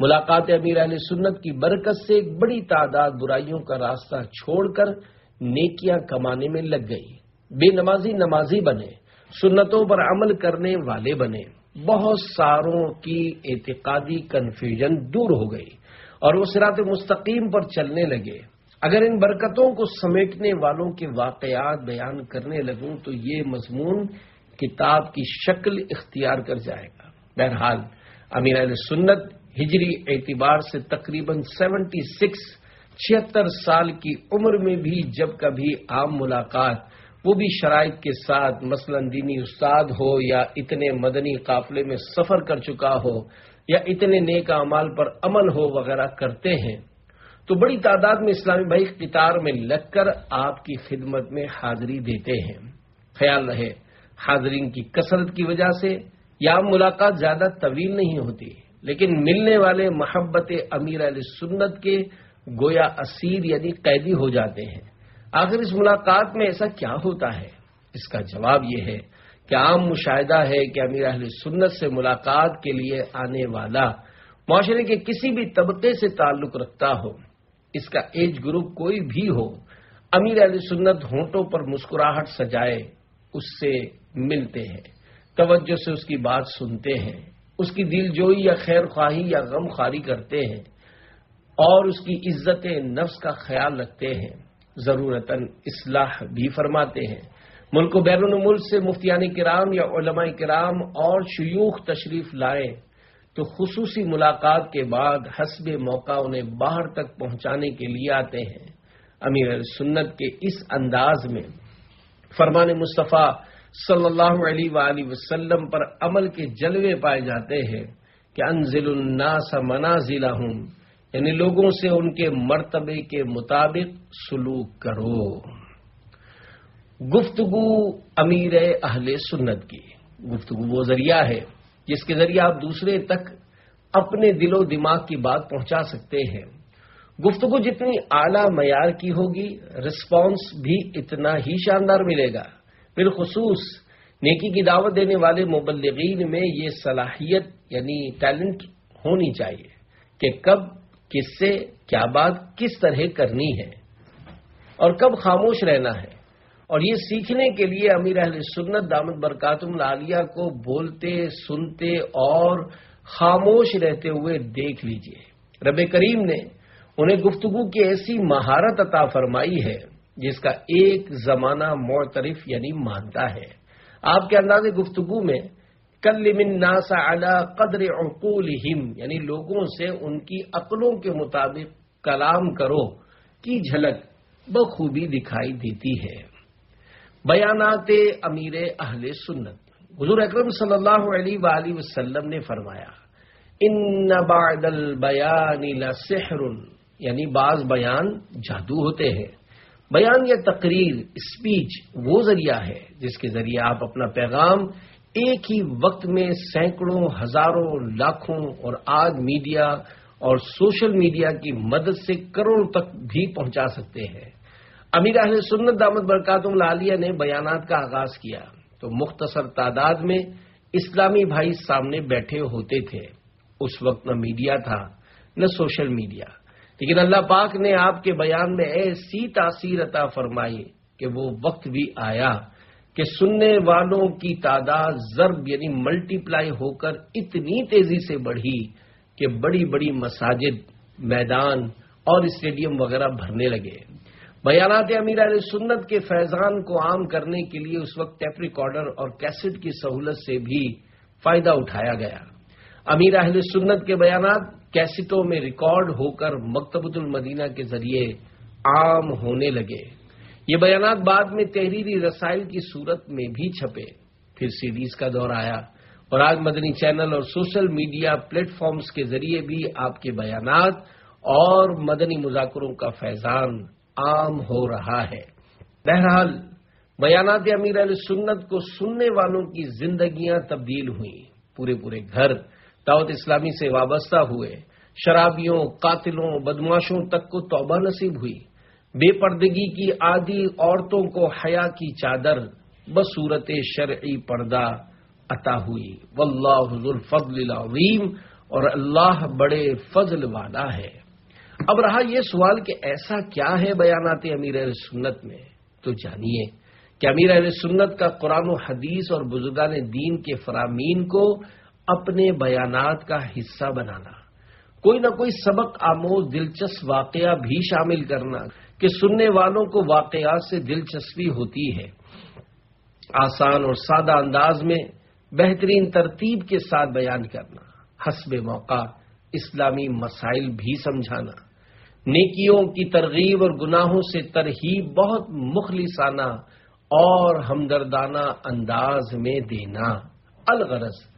मुलाकात अमीर अली सुन्नत की बरकत से एक बड़ी तादाद बुराइयों का रास्ता छोड़कर नेकियाँ कमाने में लग गई। बेनमाजी नमाजी बने, सुन्नतों पर अमल करने वाले बने। बहुत सारों की एतकादी कन्फ्यूज़न दूर हो गई और वो सिरात मुस्तकीम पर चलने लगे। अगर इन बरकतों को समेटने वालों के वाकयात बयान करने लगूं तो ये मजमून किताब की शक्ल इख्तियार कर जाएगा। बहरहाल, अमीर सुन्नत हिजरी एतबार से तकरीबन 76 छिहत्तर साल की उम्र में भी जब कभी आम मुलाकात, वो भी शराइ के साथ मसलन दीनी उस्ताद हो या इतने मदनी काफिले में सफ़र कर चुका हो या इतने नेक अमाल पर अमल हो वगैरह करते हैं तो बड़ी तादाद में इस्लामी भाई कितार में लगकर आपकी खिदमत में हाजिरी देते हैं। ख्याल रहे, हाजरीन की कसरत की वजह से या मुलाकात ज़्यादा तवील नहीं होती, लेकिन मिलने वाले मोहब्बत अमीर अली सुन्नत के गोया असीर यानी कैदी हो जाते हैं। आखिर इस मुलाकात में ऐसा क्या होता है? इसका जवाब यह है कि आम मुशाहिदा है कि अमीर अहल सुन्नत से मुलाकात के लिए आने वाला, माशरे के किसी भी तबके से ताल्लुक रखता हो। इसका एज ग्रुप कोई भी हो, अमीर अली सुन्नत होंठों पर मुस्कुराहट सजाए उससे मिलते हैं, तवज्जो से उसकी बात सुनते हैं, उसकी दिलजोई या खैर ख्वाही या गम खारी करते हैं और उसकी इज़्ज़त नफ्स का ख्याल रखते हैं, जरूरतन इसलाह भी फरमाते हैं। मुल्क बैरून मुल्क से मुफ्तियान कराम या कराम और शयूख तशरीफ़ लाए तो खसूसी मुलाकात के बाद हसब मौका उन्हें बाहर तक पहुँचाने के लिए आते हैं। अमीर सुन्नत के इस अंदाज में फरमान मुस्तफ़ा सल्लल्लाहु अलैहि वसल्लम पर अमल के जलवे पाए जाते हैं कि अनजिलन्नास मनाजिला हूँ यानी लोगों से उनके मर्तबे के मुताबिक सलूक करो। गुफ्तगु अमीर अहले सुन्नत की। गुफ्तगु वो ज़रिया है। जिसके ज़रिए आप दूसरे तक अपने दिलो दिमाग की बात पहुँचा सकते हैं। गुफ्तगु जितनी आला मैार की होगी रिस्पॉन्स भी इतना ही शानदार मिलेगा। बिलखसूस, नेकी की दावत देने वाले मुबलगीन में ये सलाहियत, यानी टैलेंट होनी चाहिए कि कब, किससे, क्या बात किस तरह करनी है और कब खामोश रहना है। और ये सीखने के लिए अमीर अहल सुन्नत दामद बरकातुम आलिया को बोलते, सुनते और खामोश रहते हुए देख लीजिए। रब करीम ने उन्हें गुफ्तगु की ऐसी महारत अता फरमाई है, जिसका एक जमाना मोतरफ यानी मानता है। आपके अंदाजे गुफ्तगु में कल कल्लिमिन्नासा अला कदर हिम यानी लोगों से उनकी अकलों के मुताबिक कलाम करो, की झलक बखूबी दिखाई देती है। बयानात अमीर अहल सुन्नत। हजूर अक्रम वसल्लम ने फरमाया इन बादल बयान यानी बाज बयान जादू होते हैं। बयान या तकरीर, स्पीच, वो ज़रिया है, जिसके ज़रिए आप अपना पैगाम एक ही वक्त में सैकड़ों, हज़ारों, लाखों और आज मीडिया और सोशल मीडिया की मदद से करोड़ों तक भी पहुँचा सकते हैं। अमीर अहल सुन्नत दामद बरकातुम लालिया ने बयानात का आगाज़ किया। तो मुख्तसर तादाद में इस्लामी भाई सामने बैठे होते थे। उस वक्त न मीडिया था, न सोशल मीडिया। लेकिन अल्लाह पाक ने आपके बयान में ऐसी तासीर अता फरमाई कि वो वक्त भी आया कि सुनने वालों की तादाद जरब यानी मल्टीप्लाई होकर इतनी तेज़ी से बढ़ी कि बड़ी बड़ी मसाजिद, मैदान और स्टेडियम वगैरह भरने लगे। बयानात अमीर सुन्नत के फैजान को आम करने के लिए उस वक्त टेप रिकॉर्डर और कैसेट की सहूलत से भी फ़ायदा उठाया गया। अमीर अहल सुन्नत के बयानात कैसेटों में रिकॉर्ड होकर मकतबतुल मदीना के ज़रिए आम होने लगे। ये बयानात बाद में तहरीरी रसायल की सूरत में भी छपे। फिर सीरीज़ का दौर आया और आज मदनी चैनल और सोशल मीडिया प्लेटफॉर्म्स के ज़रिए भी आपके बयानात और मदनी मुजाकरों का फैजान आम हो रहा है। बहरहाल, बयानात अमीर अल सुन्नत को सुनने वालों की जिंदगियाँ तब्दील हुई। पूरे पूरे घर दावत इस्लामी से वाबस्ता हुए। शराबियों, कातिलों, बदमाशों तक को तौबा नसीब हुई। बेपर्दगी की आदि औरतों को हया की चादर बसूरत शरई पर्दा अता हुई। वल्लाहुल फजल और अल्लाह बड़े फजल वाला है। अब रहा यह सवाल कि ऐसा क्या है बयानात अमीर सुन्नत में? तो जानिए कि अमीर अहल सुन्नत का कुरान हदीस और बुजुर्गान दीन के फरामीन को अपने बयानात का हिस्सा बनाना, कोई ना कोई सबक आमोज दिलचस्प वाकया भी शामिल करना कि सुनने वालों को वाकयात से दिलचस्पी होती है। आसान और सादा अंदाज में बेहतरीन तरतीब के साथ बयान करना हसब मौका इस्लामी मसाइल भी समझाना नेकियों की तरगीब और गुनाहों से तरहीब बहुत मुखलिसाना और हमदर्दाना अंदाज में देना। अलगरज।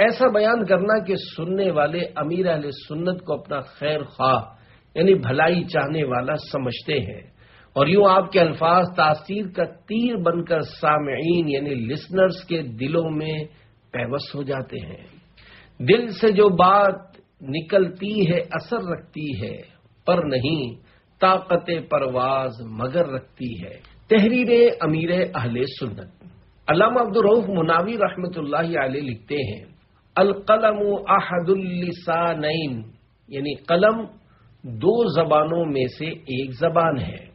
ऐसा बयान करना कि सुनने वाले अमीर अल सुन्नत को अपना खैर ख्वाह, यानी भलाई चाहने वाला समझते हैं। और यूँ आपके अल्फाज तासीर का तीर बनकर सामीन यानी लिसनर्स के दिलों में पैवस हो जाते हैं। दिल से जो बात निकलती है, असर रखती है। पर नहीं, ताकत परवाज मगर रखती है। तहरीर अमीर अहल सुन्नत। अलामा अब्दुलरऊफ मुनावी रहमत आले लिखते हैं अलकलम अहदुल्लिसानैन यानी कलम दो जबानों में से एक जबान है।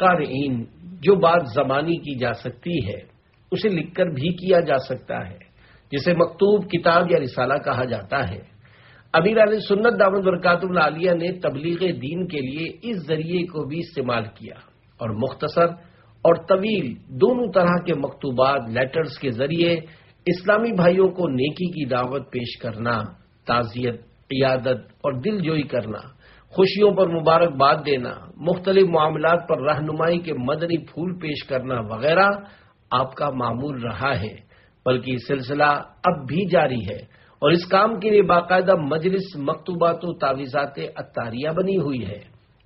कारइन जो बात जबानी की जा सकती है, उसे लिखकर भी किया जा सकता है, जिसे मकतूब किताब या रिसाला कहा जाता है। अमीर अली सुन्नत दामद बरकातुल आलिया ने तबलीग दीन के लिए इस ज़रिए को भी इस्तेमाल किया और मुख्तसर और तवील दोनों तरह के मकतूबात लेटर्स के ज़रिए इस्लामी भाइयों को नेकी की दावत पेश करना, ताजियत, इयादत और दिलजोई करना, खुशियों पर मुबारकबाद देना, मुख्तलिफ़ मामलात पर रहनुमाई के मदनी फूल पेश करना वगैरह आपका मामूल रहा है, बल्कि सिलसिला अब भी जारी है। और इस काम के लिए बाकायदा मजलिस मकतूबात तावीजात अतारिया बनी हुई है।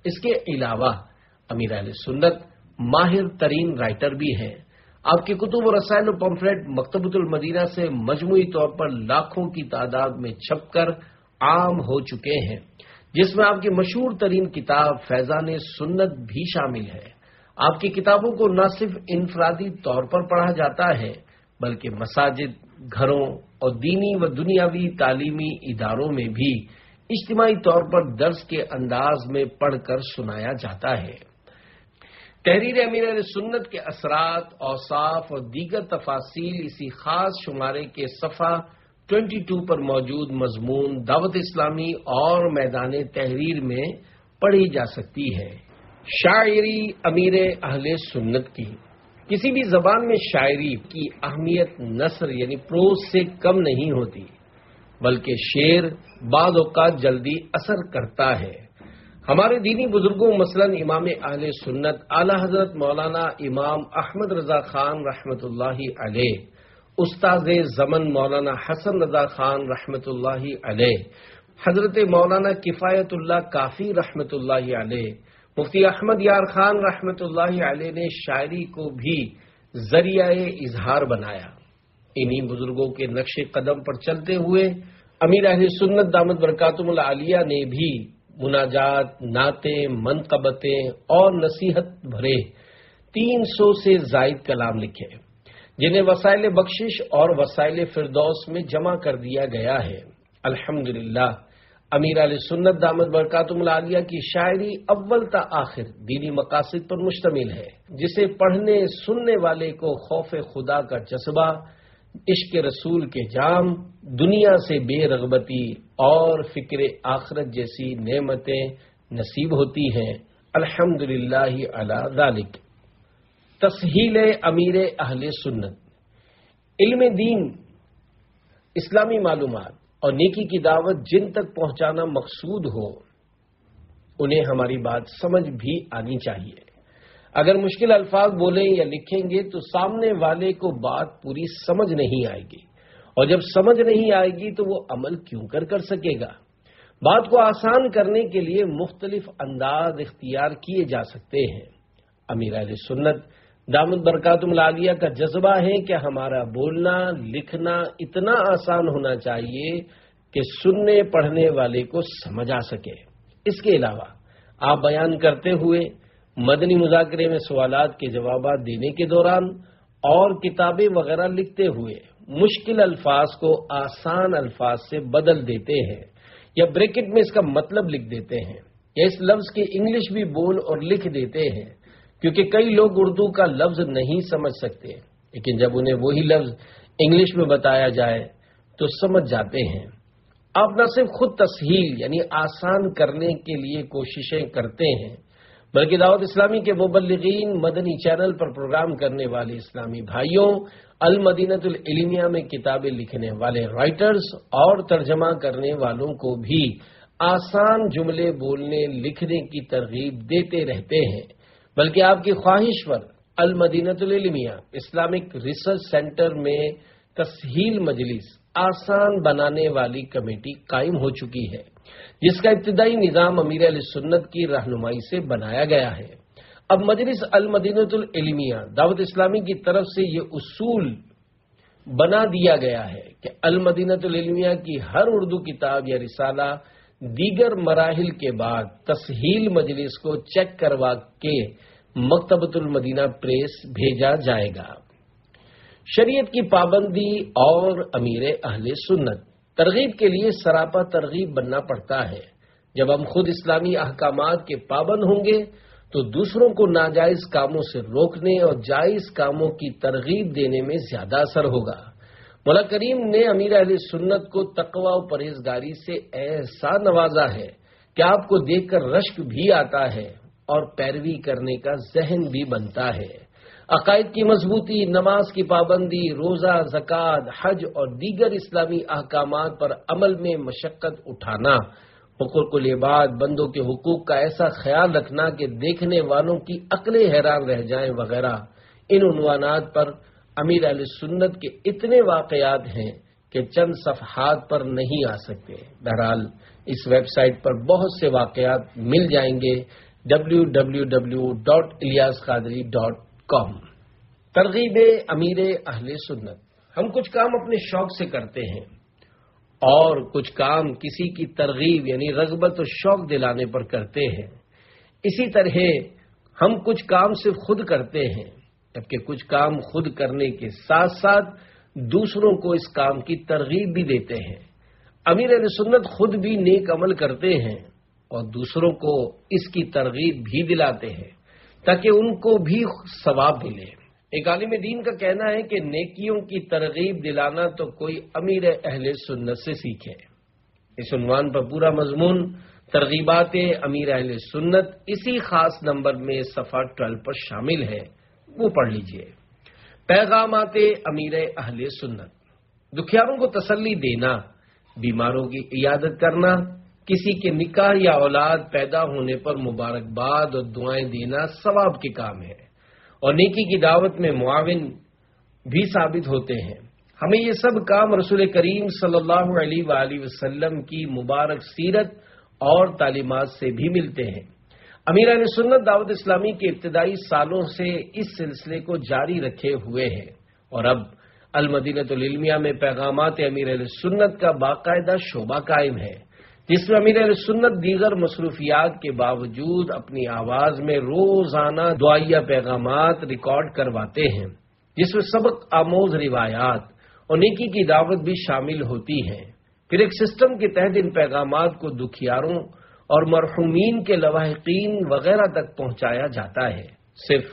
इसके अलावा अमीर सुन्नत, माहिर तरीन राइटर भी हैं। आपके कुतुब रसायन पम्फलेट मकतबुल मदीना से मजमू तौर पर लाखों की तादाद में छपकर आम हो चुके हैं, जिसमें आपकी मशहूर तरीन किताब फैजान सुन्नत भी शामिल है। आपकी किताबों को न सिर्फ़ इनफरादी तौर पर पढ़ा जाता है, बल्कि मसाजिद, घरों और दीनी व दुनियावी तालीमी इदारों में भी इज्तिमाही तौर पर दर्ज के अंदाज में पढ़कर सुनाया जाता है। तहरीर अमीर सुन्नत के असरात, औसाफ और दीगर तफासिल इसी खास शुमारे के सफ़ा 22 पर मौजूद मजमून दावत इस्लामी और मैदान तहरीर में पढ़ी जा सकती है। शायरी अमीर अहले सुन्नत की। किसी भी जबान में शायरी की अहमियत नसर, यानी प्रोज से कम नहीं होती, बल्कि शेर बाद जल्दी असर करता है। हमारे दीनी बुज़ुर्गों, मसलन इमाम आल सुन्नत, आला हज़रत मौलाना इमाम अहमद रजा खान अलैह, उस्ताद जमन मौलाना हसन रजा खान अलैह, हज़रत मौलाना किफ़ायतुल्ला काफ़ी अलैह मुफ्ती अहमद यार खान अलैह ने शायरी को भी ज़रिया इजहार बनाया। इन्हीं बुज़ुर्गों के नक्शे कदम पर चलते हुए अमीर अहल सुन्नत दामद बरकातुल आलिया ने भी मुनाजात, नाते, मनकबतें और नसीहत भरे तीन सौ से जायद कलाम लिखे, जिन्हें वसाइल बख्शिश और वसाइल फिरदौस में जमा कर दिया गया है। अल्हम्दुलिल्लाह अमीर अल सुन्नत दामद बरकातुल आलिया की शायरी अव्वल ता आखिर दीनी मकासद पर मुश्तमिल है, जिसे पढ़ने, सुनने वाले को खौफ खुदा का जज्बा इश्क रसूल के जाम, दुनिया से बेरगबती और फ़िक्र आखरत जैसी नेमतें नसीब होती हैं। अल्हम्दुलिल्लाह अला दालिक तसहील अमीर अहल सुन्नत। इल्म दीन इस्लामी मालूम और नेकी की दावत जिन तक पहुंचाना मकसूद हो, उन्हें हमारी बात समझ भी आनी चाहिए। अगर मुश्किल अल्फाज बोलें या लिखेंगे तो सामने वाले को बात पूरी समझ नहीं आएगी। और जब समझ नहीं आएगी तो वो अमल क्यों कर कर सकेगा? बात को आसान करने के लिए मुख्तलिफ़ अंदाज इख्तियार किए जा सकते हैं। अमीर सुन्नत दामद बरकातुम लालिया का जज्बा है कि हमारा बोलना, लिखना इतना आसान होना चाहिए कि सुनने, पढ़ने वाले को समझ आ सके। इसके अलावा, आप बयान करते हुए मदनी मुजाकरे में सवाल के जवाब देने के दौरान और किताबें वगैरह लिखते हुए मुश्किल अल्फाज को आसान अल्फाज से बदल देते हैं या ब्रैकेट में इसका मतलब लिख देते हैं। या इस लफ्ज की इंग्लिश भी बोल और लिख देते हैं। क्योंकि कई लोग उर्दू का लफ्ज नहीं समझ सकते लेकिन जब उन्हें वही लफ्ज इंग्लिश में बताया जाए तो समझ जाते हैं। आप न सिर्फ़ खुद तस्हील, यानी आसान करने के लिए कोशिशें करते हैं, बल्कि दावत इस्लामी के मुबलगीन मदनी चैनल पर प्रोग्राम करने वाले इस्लामी भाइयों अल मदीनतुल इल्मिया में किताबें लिखने वाले राइटर्स और तर्जमा करने वालों को भी आसान जुमले बोलने, लिखने की तरगीब देते रहते हैं। बल्कि आपकी ख्वाहिश पर Al Madinatul Ilmiya, Islamic research centre में तस्हील मजलिस, आसान बनाने वाली कमेटी कायम हो चुकी है, जिसका इब्तदाई निज़ाम अमीर सुन्नत की रहनुमाई से बनाया गया है। अब मजलिस अल मदीनतुल इल्मिया, दावत इस्लामी की तरफ़ से ये उसूल बना दिया गया है कि अल मदीनतुल इल्मिया की हर उर्दू किताब या रिसाला दीगर मराहिल के बाद तस्हील मजलिस को चेक करवा के मकतबतुल मदीना प्रेस भेजा जाएगा। शरीयत की पाबंदी और अमीर अहले सुन्नत। तरगीब के लिए सरापा तरगीब बनना पड़ता है। जब हम खुद इस्लामी अहकाम के पाबंद होंगे तो दूसरों को नाजायज कामों से रोकने और जायज़ कामों की तरगीब देने में ज़्यादा असर होगा। मौला करीम ने अमीर अहल सुन्नत को तकवा और परहेजगारी से ऐसा नवाजा है कि आपको देखकर रश्क भी आता है और पैरवी करने का जहन भी बनता है। अकायद की मजबूती, नमाज़ की पाबंदी, रोजा, जक़ात, हज और दीगर इस्लामी अहकाम पर अमल में मशक्कत उठाना हुकुल इबाद बंदों के हुकूक का ऐसा ख्याल रखना कि देखने वालों की अकलें हैरान रह जाएँ वगैरह। इन उनवानात पर अमीर अल सुन्नत के इतने वाकयात हैं कि चंद सफहात पर नहीं आ सकते। बहरहाल, इस वेबसाइट पर बहुत से वाकयात मिल जाएँगे W W W dot Ilyas Qadri dot com तरगीब अमीर अहले सुन्नत, हम कुछ काम अपने शौक से करते हैं और कुछ काम किसी की तरगीब, यानी रगबत और शौक दिलाने पर करते हैं। इसी तरह हम कुछ काम सिर्फ़ खुद करते हैं। जबकि कुछ काम खुद करने के साथ साथ दूसरों को इस काम की तरगीब भी देते हैं। अमीर सुन्नत खुद भी नेक अमल करते हैं और दूसरों को इसकी तरगीब भी दिलाते हैं, ताकि उनको भी सवाब मिले। एक आलिम दीन का कहना है कि नेकियों की तरगीब दिलाना तो कोई अमीर अहल सुन्नत से सीखे। इस उनवान पर पूरा मजमून, तरगीबात अमीर अहल सुन्नत इसी खास नंबर में सफ़ा ट्वेल्व पर शामिल है। वो पढ़ लीजिए। पैगाम आते अमीर अहल सुन्नत। दुखियारों को तसल्ली देना, बीमारों की इयादत करना, किसी के निकाह या औलाद पैदा होने पर मुबारकबाद और दुआएँ देना सवाब के काम है। और नेकी की दावत में मुआविन भी साबित होते हैं। हमें ये सब काम रसूल करीम सल्लल्लाहु अलैहि वसल्लम की मुबारक सीरत और तालीमात से भी मिलते हैं। अमीर सुन्नत दावत इस्लामी के इब्तदाई सालों से इस सिलसिले को जारी रखे हुए हैं। और अब अलमदीनतमिया में पैगाम अमीर सुन्नत का बाकायदा शोबा कायम है, जिसमें अमीर सुन्नत दीगर मसरूफियात के बावजूद अपनी आवाज़ में रोज़ाना दुआया पैगाम रिकॉर्ड करवाते हैं, जिसमें सबक आमोज रिवायात और नेकी की दावत भी शामिल होती है। फिर एक सिस्टम के तहत इन पैगाम को दुखियारों और मरहूमीन के लवाहकीन वगैरह तक पहुँचाया जाता है। सिर्फ़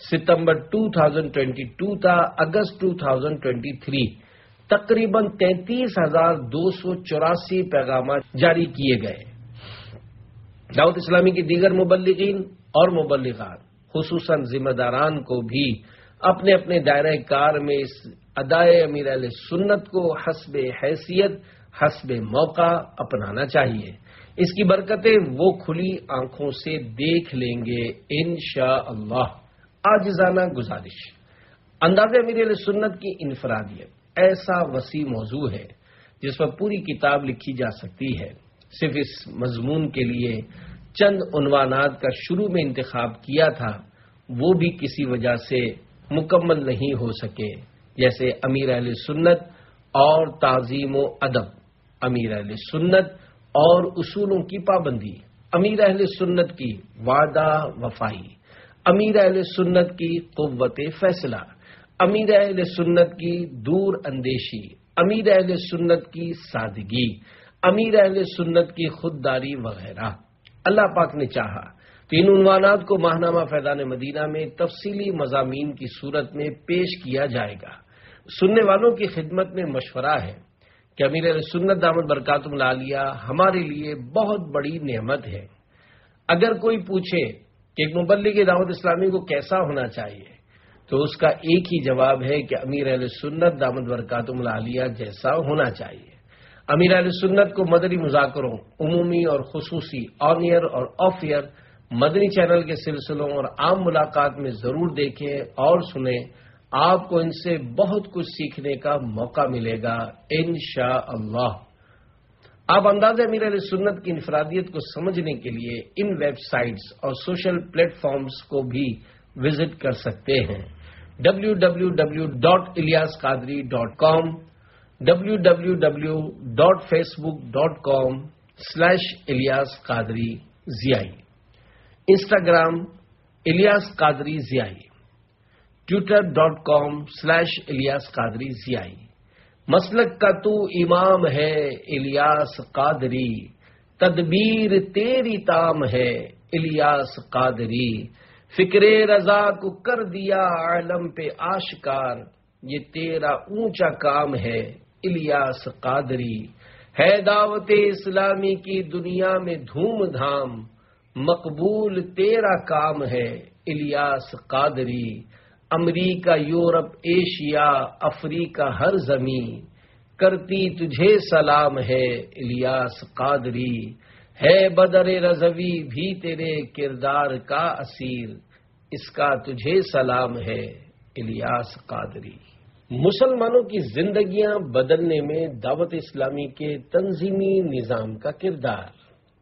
सितंबर 2022 था, अगस्त 2023 तकरीबन तैंतीस हज़ार दो सौ चौरासी पैगाम जारी किए गए। दाऊद इस्लामी की दीगर मुबलिकीन और मुबलिगात खसूस जिम्मेदारान को भी अपने अपने दायरे कार में इस अदाए अमीर सुन्नत को हसब हैसियत हसब मौका अपनाना चाहिए। इसकी बरकतें वो खुली आँखों से देख लेंगे इन अल्लाह आजिजाना गुजारिश। अंदाज अमीर सुन्नत की इनफरादियत। ऐसा वसी मौजू है, जिस पर पूरी किताब लिखी जा सकती है। सिर्फ़ इस मजमून के लिए चंद उनवानात का शुरू में इंतखब किया था, वो भी किसी वजह से मुकम्मल नहीं हो सके, जैसे अमीर अहल सुन्नत और ताजीम अदब। अमीर अहल सुन्नत और उसूलों की पाबंदी। अमीर अहल सुन्नत की वादा वफाई। अमीर अहल सुन्नत की कुत फैसला। अमीर अहल सुन्नत की दूर अंदेशी। अमीर अहल सुन्नत की सादगी। अमीर अहल सुन्नत की खुददारी वगैरह। अल्लाह पाक ने चाहा तो इन उनवानात को माहनामा फैदान मदीना में तफसीली मजामी की सूरत में पेश किया जाएगा। सुनने वालों की खिदमत में मशवरा है। कि अमीर सुन्नत दामद बरकातुम लालिया हमारे लिए बहुत बड़ी नेमत है। अगर कोई पूछे कि एक मुबल्ली की दावत इस्लामी को कैसा होना चाहिए तो उसका एक ही जवाब है कि अमीर अल सुन्नत दामद बरकातुम लालिया जैसा होना चाहिए। अमीर अल सुन्नत को मदनी मुजाकरों, उमूमी और खसूसी ऑनियर और ऑफ़ ईयर मदनी चैनल के सिलसिलों और आम मुलाकात में ज़रूर देखें और सुने आपको इनसे बहुत कुछ सीखने का मौका मिलेगा इन अल्लाह आप अंदाज़ा अमीर सुन्नत की इनफरादियत को समझने के लिए इन वेबसाइट्स और सोशल प्लेटफॉर्म्स को भी विज़िट कर सकते हैं। W W W dot Ilyas Qadri dot com W W W dot Facebook dot com slash Ilyas Qadri Ziyai. Instagram Ilyas Qadri Ziyai. Twitter dot com slash Ilyas Qadri Ziyai मसलक का तू इमाम है, इलियास कादरी। तदबीर तेरी ताम है, इलियास कादरी। फिक्रे रजा को कर दिया आलम पे आशकार। ये तेरा ऊँचा काम है, इलियास कादरी। है दावत इस्लामी की दुनिया में धूमधाम। मकबूल तेरा काम है, Ilyas Qadri. America, Europe, Asia, Africa, हर जमी करती तुझे सलाम है, इलियास कादरी। है बदर रजवी, भी तेरे किरदार का असीर, इसका तुझे सलाम है, इलियास कादरी। मुसलमानों की जिंदगियाँ बदलने में दावत इस्लामी के तंजीमी निज़ाम का किरदार।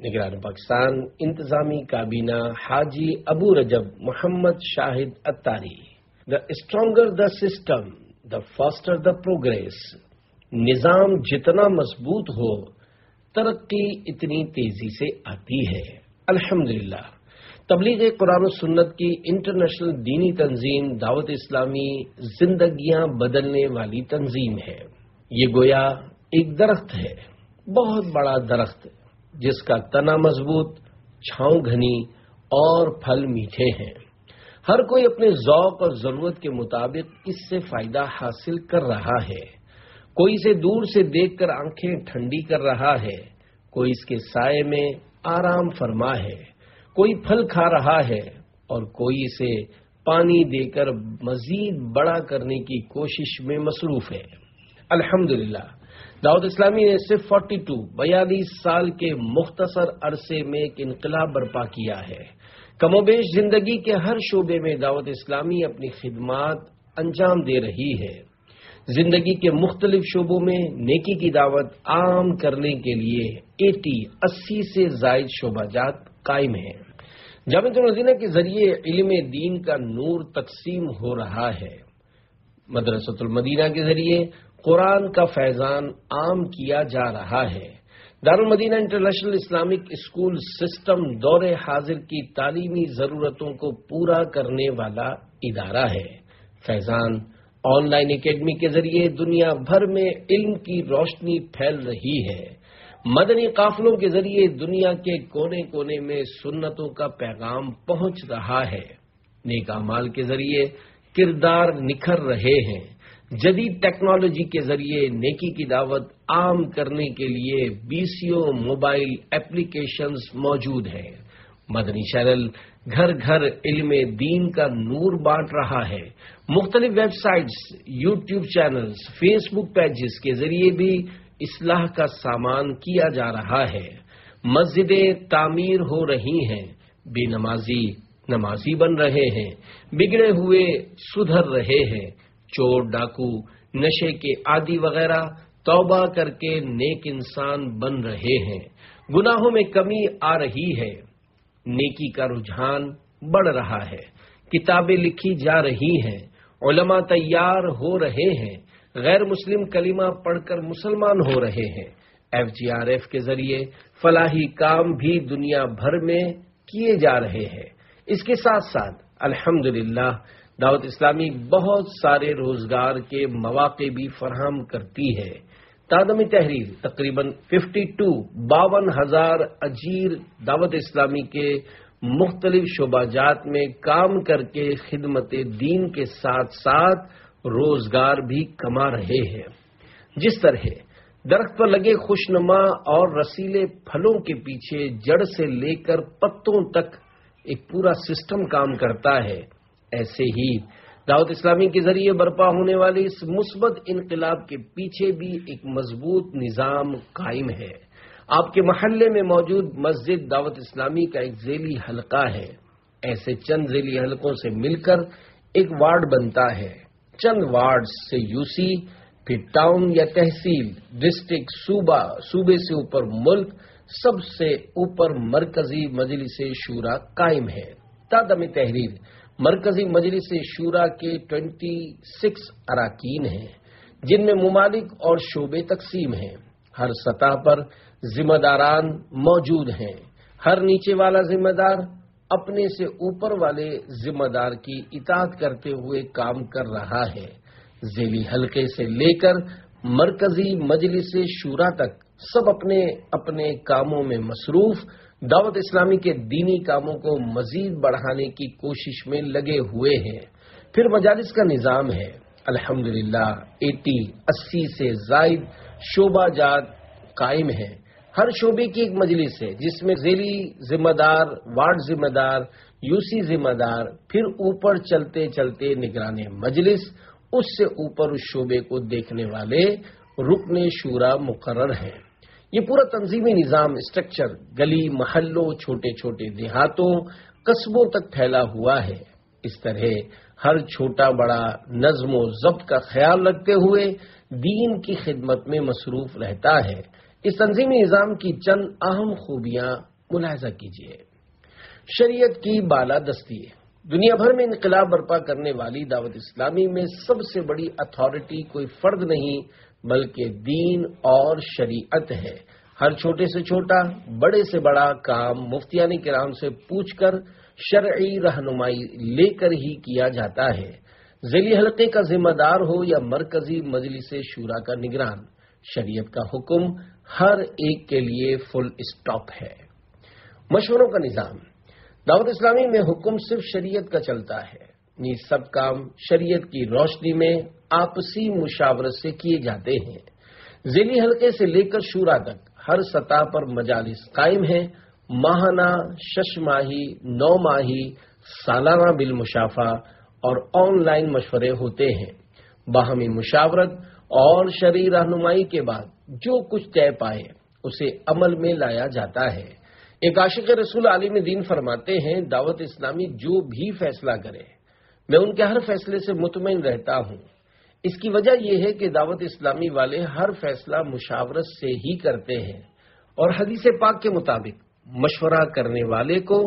निगरान पाकिस्तान, इंतजामी काबीना हाजी Abu Rajab Mohammad Shahid Attari. The stronger the system the faster the progress निज़ाम जितना मज़बूत हो, तरक्की इतनी तेज़ी से आती है। अल्हम्दुलिल्लाह। तबलीग कुरान सुन्नत की इंटरनेशनल दीनी तंजीम, दावत इस्लामी, जिंदगियाँ बदलने वाली तंजीम है। ये गोया एक दरख्त है, बहुत बड़ा दरख्त, जिसका तना मज़बूत, छाव घनी और फल मीठे हैं। हर कोई अपने जौक और ज़रूरत के मुताबिक इससे फ़ायदा हासिल कर रहा है। कोई इसे दूर से देखकर आँखें ठंडी कर रहा है। कोई इसके साय में आराम फरमा है। कोई फल खा रहा है और कोई इसे पानी देकर मजीद बड़ा करने की कोशिश में मसरूफ है। अल्हम्दुलिल्लाह, दाऊद इस्लामी ने सिर्फ़ 42 बयालीस साल के मुख्तसर अरसे में एक इनकलाब बर्पा किया है। कमोबेश ज़िंदगी के हर शोबे में दावत इस्लामी अपनी खिदमात अंजाम दे रही है। ज़िंदगी के मुख्तलिफ़ शोबों में नेकी की दावत आम करने के लिए एटी अस्सी से जायद शोबाजात कायम है। जामिया के ज़रिए इल्म दीन का नूर तकसीम हो रहा है। मदरसतुल मदीना के ज़रिए कुरान का फैजान आम किया जा रहा है। Darul Madina international Islamic school system दौरे हाजिर की तालीमी जरूरतों को पूरा करने वाला इदारा है। फैजान ऑनलाइन एकेडमी के ज़रिए दुनिया भर में इल्म की रोशनी फैल रही है। मदनी काफिलों के ज़रिए दुनिया के कोने कोने में सुन्नतों का पैगाम पहुँच रहा है। नेकामाल के ज़रिए किरदार निखर रहे हैं। जदीद टेक्नोलॉजी के ज़रिए नेकी की दावत आम करने के लिए बीसीओ मोबाइल एप्लीकेशंस मौजूद हैं। मदनी चैनल घर घर इल्म दीन का नूर बांट रहा है। मुख्तलिफ़ websites, YouTube channels, Facebook pages के ज़रिए भी इसलाह का सामान किया जा रहा है। मस्जिदें तामीर हो रही हैं। बेनमाजी, नमाजी बन रहे हैं। बिगड़े हुए सुधर रहे हैं। चोर, डाकू, नशे के आदि वगैरह तौबा करके नेक इंसान बन रहे हैं। गुनाहों में कमी आ रही है। नेकी का रुझान बढ़ रहा है। किताबें लिखी जा रही हैं। उलमा तैयार हो रहे हैं। गैर मुस्लिम कलीमा पढ़कर मुसलमान हो रहे हैं। एफजीआरएफ के ज़रिए फलाही काम भी दुनिया भर में किए जा रहे हैं। इसके साथ साथ अल्हम्दुलिल्लाह दावत इस्लामी बहुत सारे रोज़गार के मौके भी फराहम करती है। तादमी तहरीर, तकरीबन 52 बावन हज़ार अजीर दावत इस्लामी के मुख्तलिफ़ शोबाजात में काम करके खिदमत दीन के साथ साथ रोज़गार भी कमा रहे हैं। जिस तरह दरख्त पर लगे खुशनुमा और रसीले फलों के पीछे जड़ से लेकर पत्तों तक एक पूरा सिस्टम काम करता है ऐसे ही दावत इस्लामी के ज़रिए बर्पा होने वाले इस मुस्बत इनकलाब के पीछे भी एक मज़बूत निज़ाम कायम है। आपके महल्ले में मौजूद मस्जिद दावत इस्लामी का एक जेली हलका है। ऐसे चंद जेली हलकों से मिलकर एक वार्ड बनता है। चंद वार्ड से यूसी, फिर टाउन या तहसील, डिस्ट्रिक्ट, सूबा, सूबे से ऊपर मुल्क, सबसे ऊपर मरकजी मजलिस शूरा कायम है। तादम तहरीर मरकजी मजलिस शूरा के 26 अरकान हैं, जिनमें मुमालिक और शोबे तकसीम हैं। हर सतह पर जिम्मेदारान मौजूद हैं। हर नीचे वाला जिम्मेदार अपने से ऊपर वाले जिम्मेदार की इतात करते हुए काम कर रहा है। जेली हल्के से लेकर मरकजी मजलिस शूरा तक सब अपने अपने कामों में मसरूफ दावत इस्लामी के दीनी कामों को मजीद बढ़ाने की कोशिश में लगे हुए हैं। फिर मजालिस का निज़ाम है। अल्हम्दुलिल्लाह, एटी अस्सी से जायद शोबा जात कायम है। हर शोबे की एक मजलिस है, जिसमें जेली जिम्मेदार, वार्ड जिम्मेदार, यूसी जिम्मेदार, फिर ऊपर चलते चलते निगरान मजलिस, उससे ऊपर उस शोबे को देखने वाले रुकने शूरा मुकर्र हैं। ये पूरा तंजीमी निज़ाम स्ट्रक्चर गली महल्लों छोटे छोटे देहातों, कस्बों तक फैला हुआ है। इस तरह हर छोटा बड़ा नज्म जब्त का ख्याल रखते हुए दीन की खिदमत में मसरूफ रहता है। इस तंजीमी निज़ाम की चंद अहम खूबियाँ मुलाजा कीजिए। शरीयत की बालादस्ती दुनिया भर में इनकलाब बर्पा करने वाली दावत इस्लामी में सबसे बड़ी अथॉरिटी कोई फर्द नहीं बल्कि दीन और शरीयत है। हर छोटे से छोटा, बड़े से बड़ा काम मुफ्तियानी कराम से पूछकर शरई रहनुमाई लेकर ही किया जाता है। जेली हल्के का जिम्मेदार हो या मरकजी मजलिस शूरा का निगरान, शरीयत का हुक्म हर एक के लिए फुल स्टॉप है। मशवरों का निज़ाम, दावत इस्लामी में हुक्म सिर्फ़ शरीयत का चलता है। ये सब काम शरीयत की रोशनी में आपसी मुशावरत से किए जाते हैं। जिली हल्के से लेकर शूरा तक हर सतह पर मजालिस कायम है। माहाना, शशमाही नौ माही सालाना बिल मुशाफा और ऑनलाइन मशवरे होते हैं। बाहमी मुशावरत और शरीर रहनुमाई के बाद जो कुछ तय पाए, उसे अमल में लाया जाता है। एक आशिक रसूल आलिम दीन फरमाते हैं, दावत इस्लामी जो भी फैसला करे, मैं उनके हर फैसले से मुतमिन रहता हूँ। इसकी वजह यह है कि दावत इस्लामी वाले हर फैसला मुशावरत से ही करते हैं और हदीस पाक के मुताबिक मशवरा करने वाले को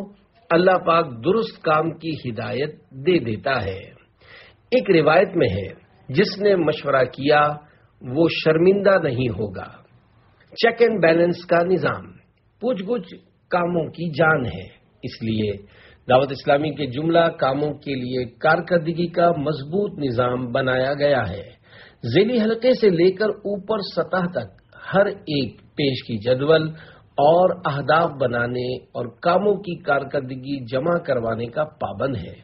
अल्लाह पाक दुरुस्त काम की हिदायत दे देता है। एक रिवायत में है, जिसने मशवरा किया, वो शर्मिंदा नहीं होगा। चेक एंड बैलेंस का निज़ाम पूछ गुछ कामों की जान है। इसलिए दावत इस्लामी के जुमला कामों के लिए कारकर्दगी का मज़बूत निज़ाम बनाया गया है। जिली हल्के से लेकर ऊपर सतह तक हर एक पेश की जदवल और अहदाफ बनाने और कामों की कारकर्दगी जमा करवाने का पाबंद है।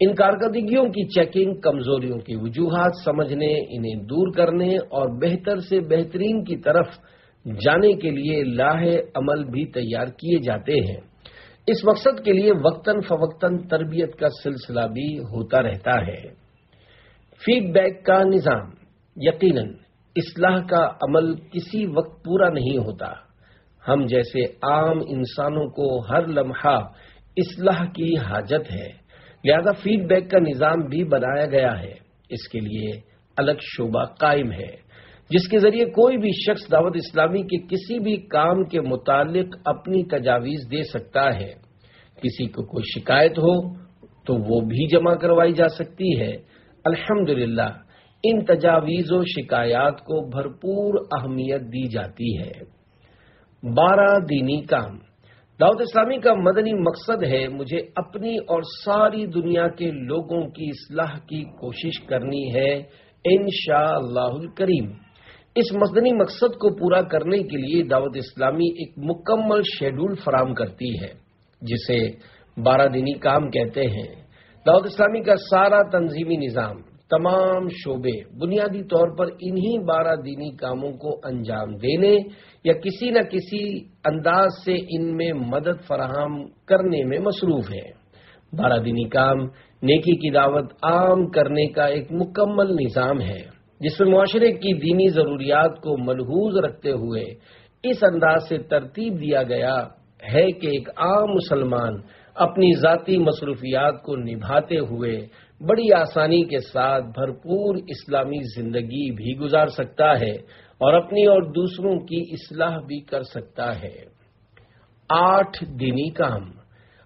इन कारकर्दगियों की चेकिंग कमजोरियों की वजूहत समझने, इन्हें दूर करने और बेहतर से बेहतरीन की तरफ़ जाने के लिए लाहे अमल भी तैयार किए जाते हैं। इस मकसद के लिए वक्तन फवक्तन तरबियत का सिलसिला भी होता रहता है। फीडबैक का निज़ाम, यकीनन, इसलाह का अमल किसी वक्त पूरा नहीं होता। हम जैसे आम इंसानों को हर लम्हा इसलाह की हाजत है। लिहाजा फीडबैक का निज़ाम भी बनाया गया है। इसके लिए अलग शोबा कायम है। जिसके ज़रिए कोई भी शख्स दावत इस्लामी के किसी भी काम के मुतालिक अपनी तजावीज दे सकता है। किसी को कोई शिकायत हो तो वो भी जमा करवाई जा सकती है। अल्हम्दुलिल्लाह, इन तजावीज शिकायत को भरपूर अहमियत दी जाती है। बारह दीनी काम। दाऊद इस्लामी का मदनी मकसद है मुझे अपनी और सारी दुनिया के लोगों की इसलाह की कोशिश करनी है इन करीम। इस मदनी मकसद को पूरा करने के लिए दावत इस्लामी एक मुकम्मल शेड्यूल फराम करती है, जिसे बारह दिनी काम कहते हैं। दावत इस्लामी का सारा तंजीमी निज़ाम, तमाम शोबे बुनियादी तौर पर इन्हीं बारह दीनी कामों को अंजाम देने या किसी न किसी अंदाज से इनमें मदद फराहम करने में मसरूफ है। बारह दिनी काम नेकी की दावत आम करने का एक मुकम्मल निज़ाम है। जिसमें मुआरे की दीनी जरूरियात को मलहूज रखते हुए इस अंदाज से तरतीब दिया गया है कि एक आम मुसलमान अपनी जाती मसरूफियात को निभाते हुए बड़ी आसानी के साथ भरपूर इस्लामी ज़िंदगी भी गुजार सकता है और अपनी और दूसरों की इसलाह भी कर सकता है। आठ दीनी काम।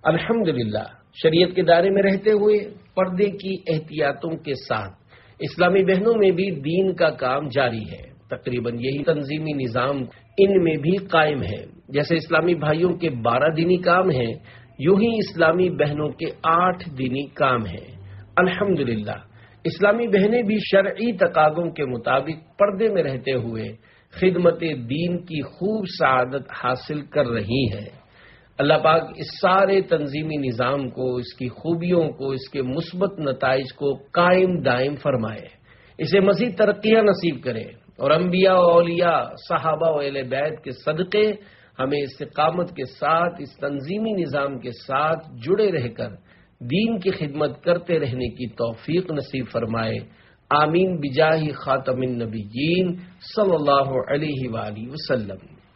अल्हम्दुलिल्लाह, शरीयत के दायरे में रहते हुए पर्दे की एहतियातों के साथ इस्लामी बहनों में भी दीन का काम जारी है। तकरीबन यही तंजीमी निज़ाम इनमें भी कायम है। जैसे इस्लामी भाइयों के बारह दीनी काम हैं, यूँ ही इस्लामी बहनों के आठ दीनी काम हैं। अल्हम्दुलिल्लाह, इस्लामी बहनें भी शर्ई तकाजों के मुताबिक पर्दे में रहते हुए खिदमत दीन की खूब सआदत हासिल कर रही हैं। अल्लाह पाक इस सारे तंजीमी निज़ाम को, इसकी खूबियों को, इसके मुस्बत नतज को कायम दायम फरमाए। इसे मजीद तरक्या नसीब करे। और अम्बिया औलिया, सहाबा बैद के सदक़े हमें इस्तकामत के साथ, इस तंजीमी निज़ाम के साथ जुड़े रहकर, दीन की खिदमत करते रहने की तोफीक नसीब फरमाए। आमीन। बिजाही खातमिन नबीन सल्लल्लाहु अलैहि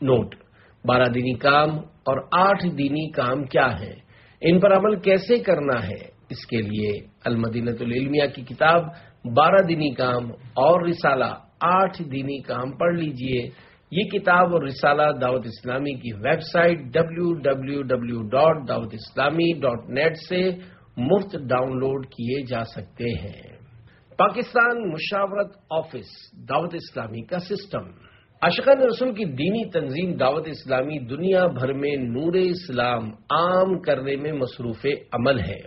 नोट। बारह काम और आठ दीनी काम क्या है? इन पर अमल कैसे करना है? इसके लिए अलमदीनतुलमिया की किताब, बारह दिनी काम और रिसाला। आठ दीनी काम पढ़ लीजिए। ये किताब और रिसाला दावत इस्लामी की वेबसाइट नेट से मुफ़्त डाउनलोड किए जा सकते हैं। पाकिस्तान मुशावरत ऑफ़िस, दावत इस्लामी का सिस्टम। अशकन रसूल की दीनी तंजीम दावत इस्लामी दुनिया भर में नूर इस्लाम आम करने में मसरूफ अमल है।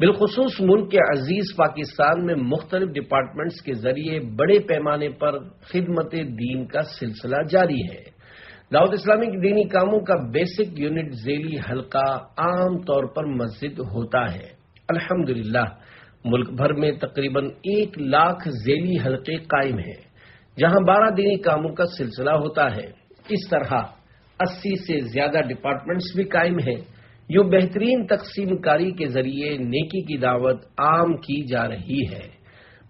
बिलखसूस मुल्क के अज़ीज़ पाकिस्तान में मुख्तलिफ़ डिपार्टमेंट्स के ज़रिए बड़े पैमाने पर खिदमत दीन का सिलसिला जारी है। दाऊद इस्लामी के दीनी कामों का बेसिक यूनिट जेली हल्का आम तौर पर मस्जिद होता है। अल्हम्दुलिल्लाह, मुल्क भर में तकरीबन एक लाख जेली हल्के कायम हैं। जहाँ बारह दिनी कामों का सिलसिला होता है। इस तरह अस्सी से ज़्यादा डिपार्टमेंट्स भी कायम हैं। जो बेहतरीन तकसीमकारी के ज़रिए नेकी की दावत आम की जा रही है।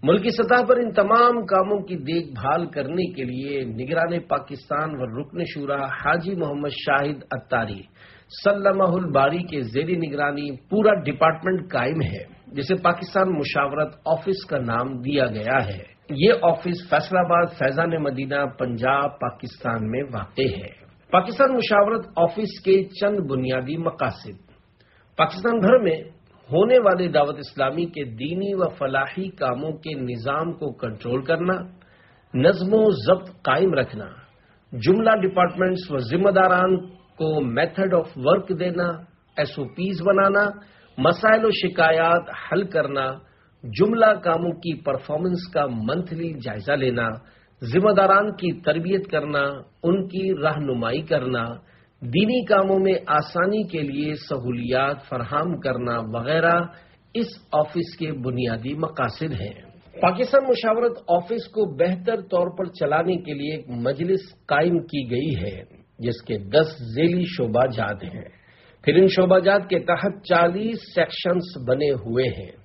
मुल्की सतह पर इन तमाम कामों की देखभाल करने के लिए निगरान पाकिस्तान व रुकन शुरा हाजी मोहम्मद शाहिद अत्तारी, सल्लमाहुल बारी के जेरी निगरानी पूरा डिपार्टमेंट कायम है, जिसे पाकिस्तान मुशावरत ऑफ़िस का नाम दिया गया है। ये ऑफ़िस फैसलाबाद, फैजान मदीना, पंजाब, पाकिस्तान में वाक़ है। पाकिस्तान मुशावरत ऑफ़िस के चंद बुनियादी मकासद। पाकिस्तान भर में होने वाले दावत इस्लामी के दीनी व फलाही कामों के निज़ाम को कंट्रोल करना, नज्मो जब्त कायम रखना, जुमला डिपार्टमेंट्स व जिम्मेदारान को मेथड ऑफ़ वर्क देना, एसओपीज बनाना, मसाइल शिकायत हल करना जुमला कामों की परफॉर्मेंस का मंथली जायजा लेना, जिम्मेदारान की तरबियत करना, उनकी रहनुमाई करना, दीनी कामों में आसानी के लिए सहूलियात फरहम करना वगैरह इस ऑफ़िस के बुनियादी मकासद हैं। पाकिस्तान मुशावरत ऑफ़िस को बेहतर तौर पर चलाने के लिए एक मजलिस कायम की गई है, जिसके दस जेली शोबाजात हैं। फिर इन शोबाजात के तहत चालीस सेक्शंस बने हुए हैं।